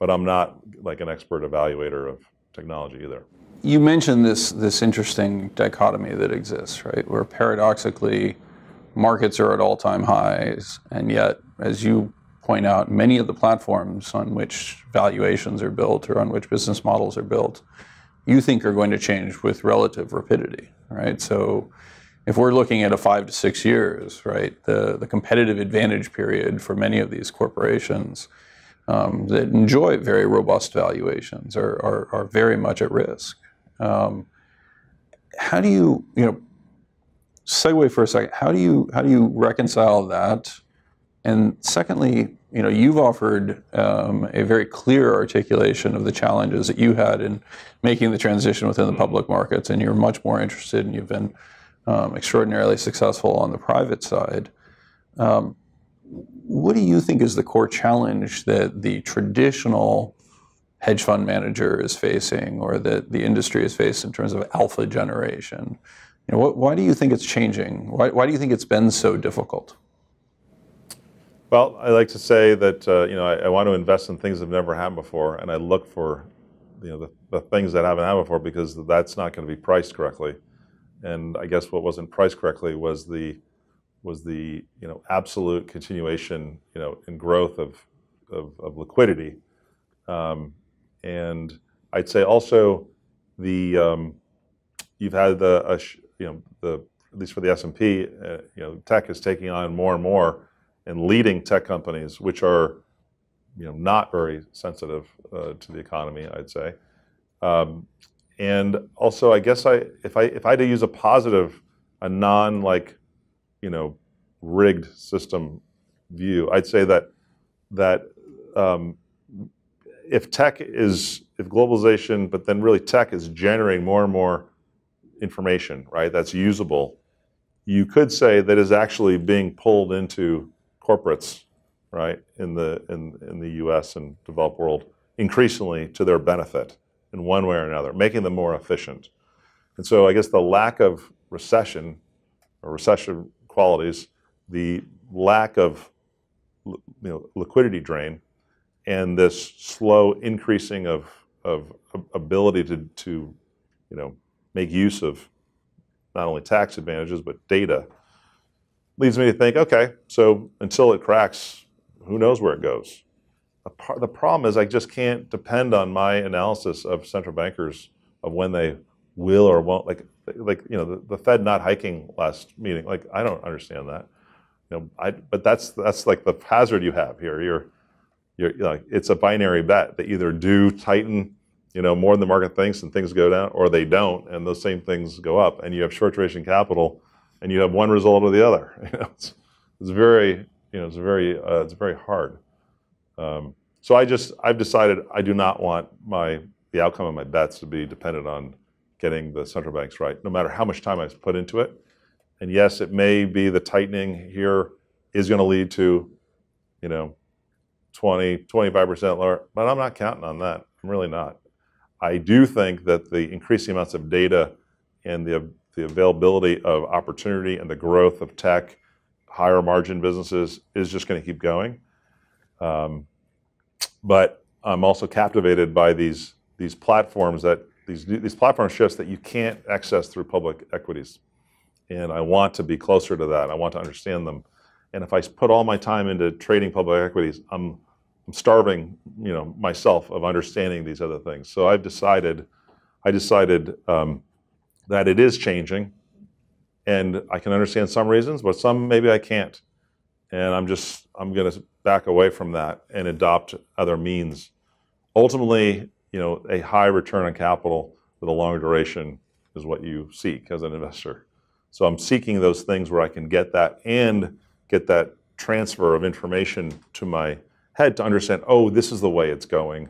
C: but I'm not like an expert evaluator of technology either
B: you mentioned this this interesting dichotomy that exists, right? Where paradoxically, markets are at all-time highs, and yet, as you point out, many of the platforms on which valuations are built or on which business models are built, you think are going to change with relative rapidity, right? So, if we're looking at a five to six years, right, the the competitive advantage period for many of these corporations. Um, that enjoy very robust valuations are, are, are very much at risk. Um, how do you, you know, segue for a second. How do you how do you reconcile that? And secondly, you know, you've offered um, a very clear articulation of the challenges that you had in making the transition within the public markets, and you're much more interested, and you've been um, extraordinarily successful on the private side. Um, what do you think is the core challenge that the traditional hedge fund manager is facing, or that the industry is faced in terms of alpha generation? You know, what, why do you think it's changing? Why, why do you think it's been so difficult?
C: Well, I like to say that uh, you know I, I, want to invest in things that have never happened before, and I look for you know the, the things that haven't happened before because that's not going to be priced correctly. And I guess what wasn't priced correctly was the was the you know absolute continuation you know in growth of of, of liquidity, um, and I'd say also the um, you've had the uh, you know the at least for the S and P, uh, you know tech is taking on more and more and leading tech companies, which are you know not very sensitive uh, to the economy, I'd say. Um, and also, I guess I if I if I had to use a positive, a non like you know rigged system view, I'd say that that um, if tech is if globalization, but then really tech is generating more and more information, right? That's usable. You could say that is actually being pulled into corporates, right, in the in, in the U.S. and developed world, increasingly to their benefit in one way or another, making them more efficient. And so, I guess the lack of recession or recession qualities, the lack of you know, liquidity drain, and this slow increasing of, of ability to, to you know, make use of not only tax advantages but data leads me to think, okay, so until it cracks, who knows where it goes? The problem is I just can't depend on my analysis of central bankers of when they will or won't. Like, like you know, the, the Fed not hiking last meeting. Like, I don't understand that. You know, I, but that's that's like the hazard you have here. You're, you're it's a binary bet. They either do tighten, you know, more than the market thinks and things go down, or they don't, and those same things go up. And you have short duration capital and you have one result or the other. It's, it's very, you know, it's very, uh, it's very hard. Um, so I just, I've decided I do not want my the outcome of my bets to be dependent on getting the central banks right, no matter how much time I've put into it. And yes, it may be the tightening here is going to lead to, you know, 20, 25% lower, but I'm not counting on that. I'm really not. I do think that the increasing amounts of data and the the availability of opportunity and the growth of tech, higher margin businesses is just going to keep going. Um, but I'm also captivated by these these platforms that these these platform shifts that you can't access through public equities, and I want to be closer to that. I want to understand them, and if I put all my time into trading public equities, I'm I'm starving, you know, myself of understanding these other things. So I've decided, I decided um, that it is changing. And I can understand some reasons, but some maybe I can't. And I'm just, I'm going to back away from that and adopt other means. Ultimately, you know, a high return on capital with a longer duration is what you seek as an investor. So I'm seeking those things where I can get that and get that transfer of information to my head to understand, oh, this is the way it's going.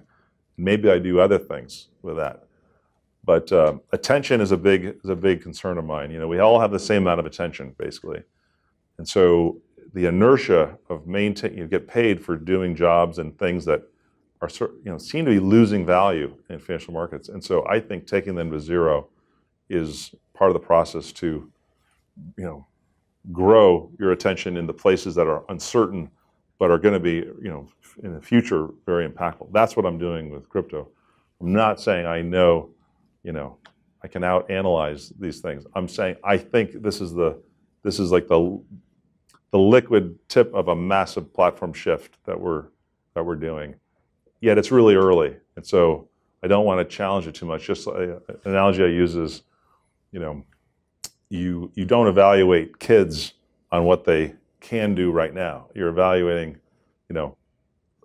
C: Maybe I do other things with that. But uh, attention is a big is a big concern of mine. You know, we all have the same amount of attention, basically, and so the inertia of maintain you get paid for doing jobs and things that are you know seem to be losing value in financial markets. And so I think taking them to zero is part of the process to you know grow your attention in the places that are uncertain but are going to be you know in the future very impactful. That's what I'm doing with crypto. I'm not saying I know you know, I can out analyze these things. I'm saying I think this is the this is like the the liquid tip of a massive platform shift that we're that we're doing. Yet it's really early, and so I don't want to challenge it too much. Just an analogy I use is, you know, you you don't evaluate kids on what they can do right now. You're evaluating, you know,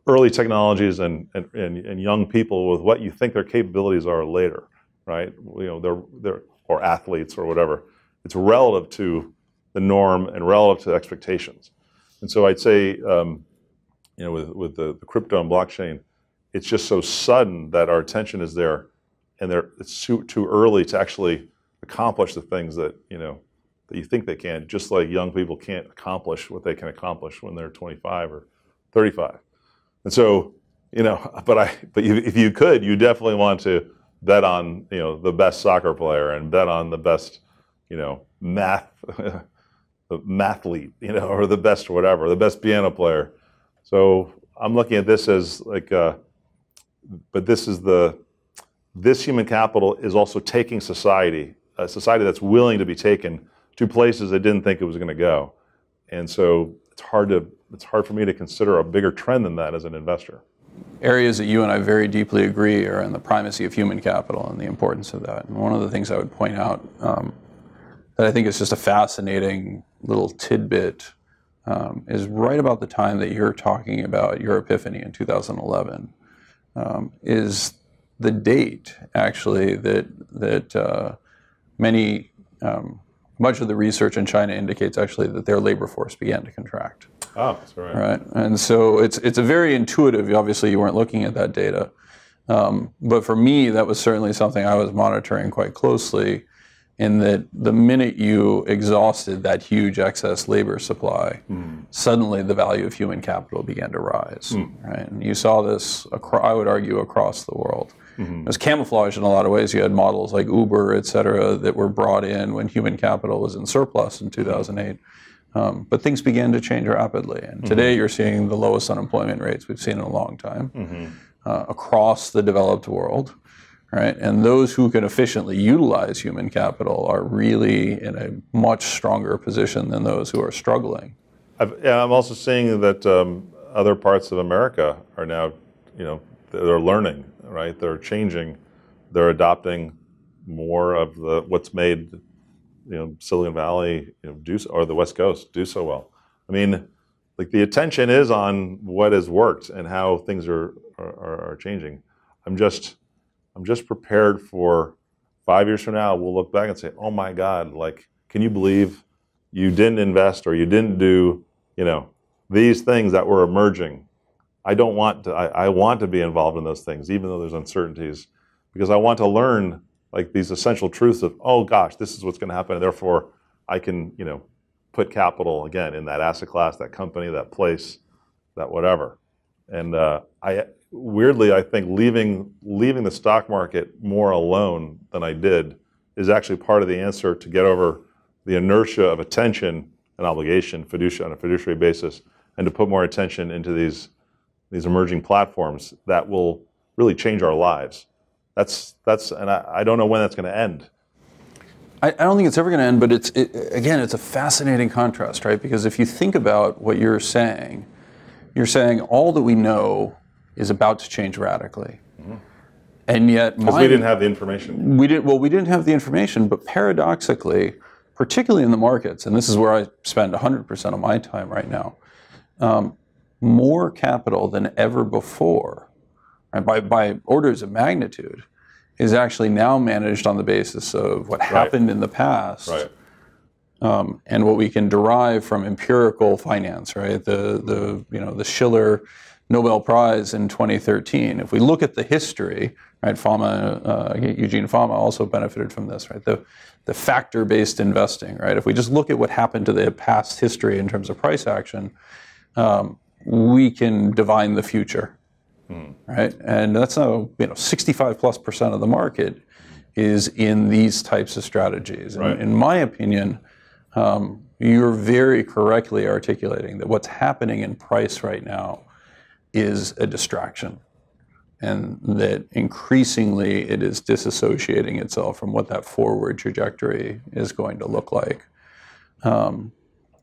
C: early technologies and, and, and, and young people with what you think their capabilities are later right? You know, they're, they're, or athletes or whatever. It's relative to the norm and relative to expectations. And so I'd say, um, you know, with, with the, the, crypto and blockchain, it's just so sudden that our attention is there, and it's too, too early to actually accomplish the things that you know that you think they can. Just like young people can't accomplish what they can accomplish when they're 25 or 35. And so, you know, but I, but if you could, you definitely want to bet on you know the best soccer player and bet on the best, you know, math. mathlete, you know, or the best whatever, the best piano player. So I'm looking at this as like, uh, but this is the, this human capital is also taking society, a society that's willing to be taken to places it didn't think it was going to go. And so it's hard to, it's hard for me to consider a bigger trend than that as an investor.
B: Areas that you and I very deeply agree are in the primacy of human capital and the importance of that. And one of the things I would point out um, that I think is just a fascinating little tidbit um, is right about the time that you're talking about your epiphany in 2011 um, is the date actually that that uh, many um, much of the research in China indicates actually that their labor force began to contract.
C: Oh, that's right.
B: Right, and so it's it's a very intuitive. Obviously, you weren't looking at that data, um, but for me, that was certainly something I was monitoring quite closely in that the minute you exhausted that huge excess labor supply, mm. suddenly the value of human capital began to rise. Mm. Right? And you saw this, I would argue, across the world. Mm-hmm. It was camouflaged in a lot of ways. You had models like Uber, et cetera, that were brought in when human capital was in surplus in 2008. Um, but things began to change rapidly. And mm-hmm. today you're seeing the lowest unemployment rates we've seen in a long time mm-hmm. uh, across the developed world right? And those who can efficiently utilize human capital are really in a much stronger position than those who are struggling.
C: i am also seeing that um, other parts of America are now, you know, they're learning, right? They're changing, they're adopting more of the what's made, you know, Silicon Valley, you know, do or the West Coast do so well. I mean, like the attention is on what has worked and how things are are, are changing. I'm just I'm just prepared for five years from now, we'll look back and say, oh my God, like, can you believe you didn't invest or you didn't do, you know, these things that were emerging? I don't want to, I, I want to be involved in those things, even though there's uncertainties, because I want to learn like these essential truths of, oh gosh, this is what's going to happen. And therefore, I can, you know, put capital again in that asset class, that company, that place, that whatever. And uh, I, weirdly, I think leaving leaving the stock market more alone than I did is actually part of the answer to get over the inertia of attention and obligation fiduciary, on a fiduciary basis, and to put more attention into these these emerging platforms that will really change our lives. That's that's, and I, I don't know when that's going to end.
B: I, I, don't think it's ever going to end, but it's it, again, it's a fascinating contrast, right? Because if you think about what you're saying, you're saying all that we know is about to change radically. Mm-hmm. And yet,
C: because we didn't have the information.
B: We didn't. Well, we didn't have the information, but paradoxically, particularly in the markets, and this is where I spend 100% of my time right now, um, more capital than ever before, right, by, by orders of magnitude, is actually now managed on the basis of what happened right. in the past.
C: Right.
B: Um, and what we can derive from empirical finance, right? The the you know the Shiller Nobel Prize in 2013. If we look at the history, right, Fama, uh, Eugene Fama also benefited from this, right? The, the factor-based investing, right? If we just look at what happened to the past history in terms of price action, um, we can divine the future, hmm. right? And that's now, you know, 65 plus percent of the market is in these types of strategies. Right. in my opinion, um, you're very correctly articulating that what's happening in price right now is a distraction. And that increasingly it is disassociating itself from what that forward trajectory is going to look like. Um,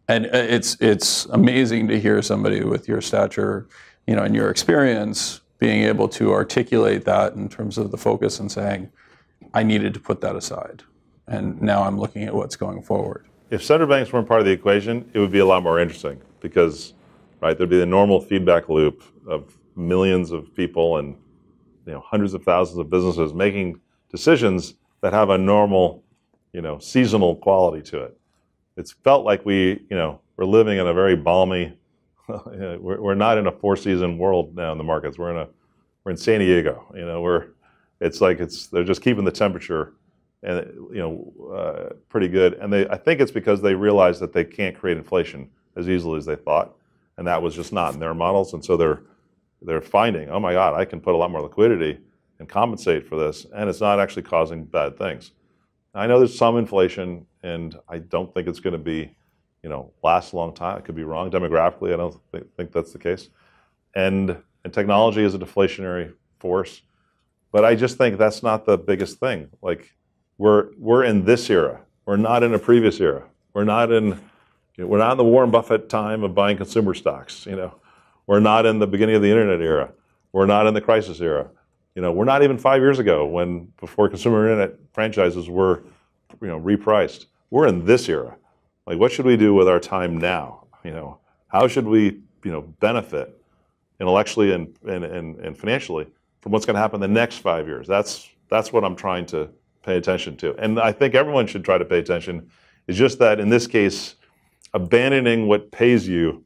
B: and it's it's amazing to hear somebody with your stature, you know, and your experience being able to articulate that in terms of the focus and saying, I needed to put that aside. And now I'm looking at what's going forward.
C: If central banks weren't part of the equation, it would be a lot more interesting because right? There'd be the normal feedback loop of millions of people and you know hundreds of thousands of businesses making decisions that have a normal, you know, seasonal quality to it. It's felt like we, you know, we're living in a very balmy. we're, we're not in a four-season world now in the markets. We're in a we're in San Diego. You know, we're it's like it's they're just keeping the temperature and you know uh, pretty good. And they I think it's because they realize that they can't create inflation as easily as they thought, and that was just not in their models. And so they're they're finding, oh my God, I can put a lot more liquidity and compensate for this, and it's not actually causing bad things. I know there's some inflation, and I don't think it's going to be, you know, last a long time. I could be wrong demographically. I don't think, think that's the case, and and technology is a deflationary force, but I just think that's not the biggest thing. Like we're we're in this era. We're not in a previous era. We're not in you know, we're not in the Warren Buffett time of buying consumer stocks. You know, we're not in the beginning of the internet era. We're not in the crisis era. You know, we're not even five years ago when before consumer internet franchises were, you know, repriced. We're in this era. Like, what should we do with our time now? You know, how should we, you know, benefit intellectually and and, and, and financially from what's going to happen the next five years? That's that's what I'm trying to pay attention to. And I think everyone should try to pay attention. It's just that in this case, abandoning what pays you,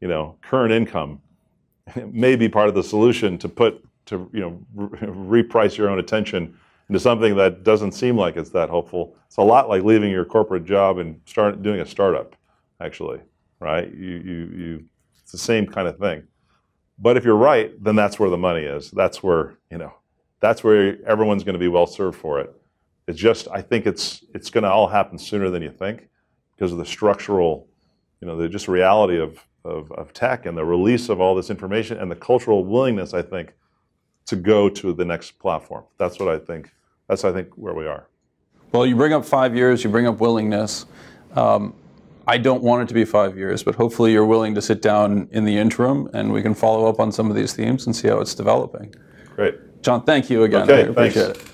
C: you know, current income may be part of the solution to put to you know re- reprice your own attention into something that doesn't seem like it's that hopeful. It's a lot like leaving your corporate job and start doing a startup, actually, right? You you you it's the same kind of thing. But if you're right, then that's where the money is. That's where you know that's where everyone's going to be well served for it. It's just I think it's it's going to all happen sooner than you think because of the structural, you know, the just reality of, of of tech and the release of all this information and the cultural willingness I think to go to the next platform. That's what I think. That's I think where we are.
B: Well, you bring up five years. You bring up willingness. Um, I don't want it to be five years, but hopefully you're willing to sit down in the interim and we can follow up on some of these themes and see how it's developing.
C: Great.
B: John, thank you again.
C: Okay,
B: I appreciate
C: thanks.
B: it.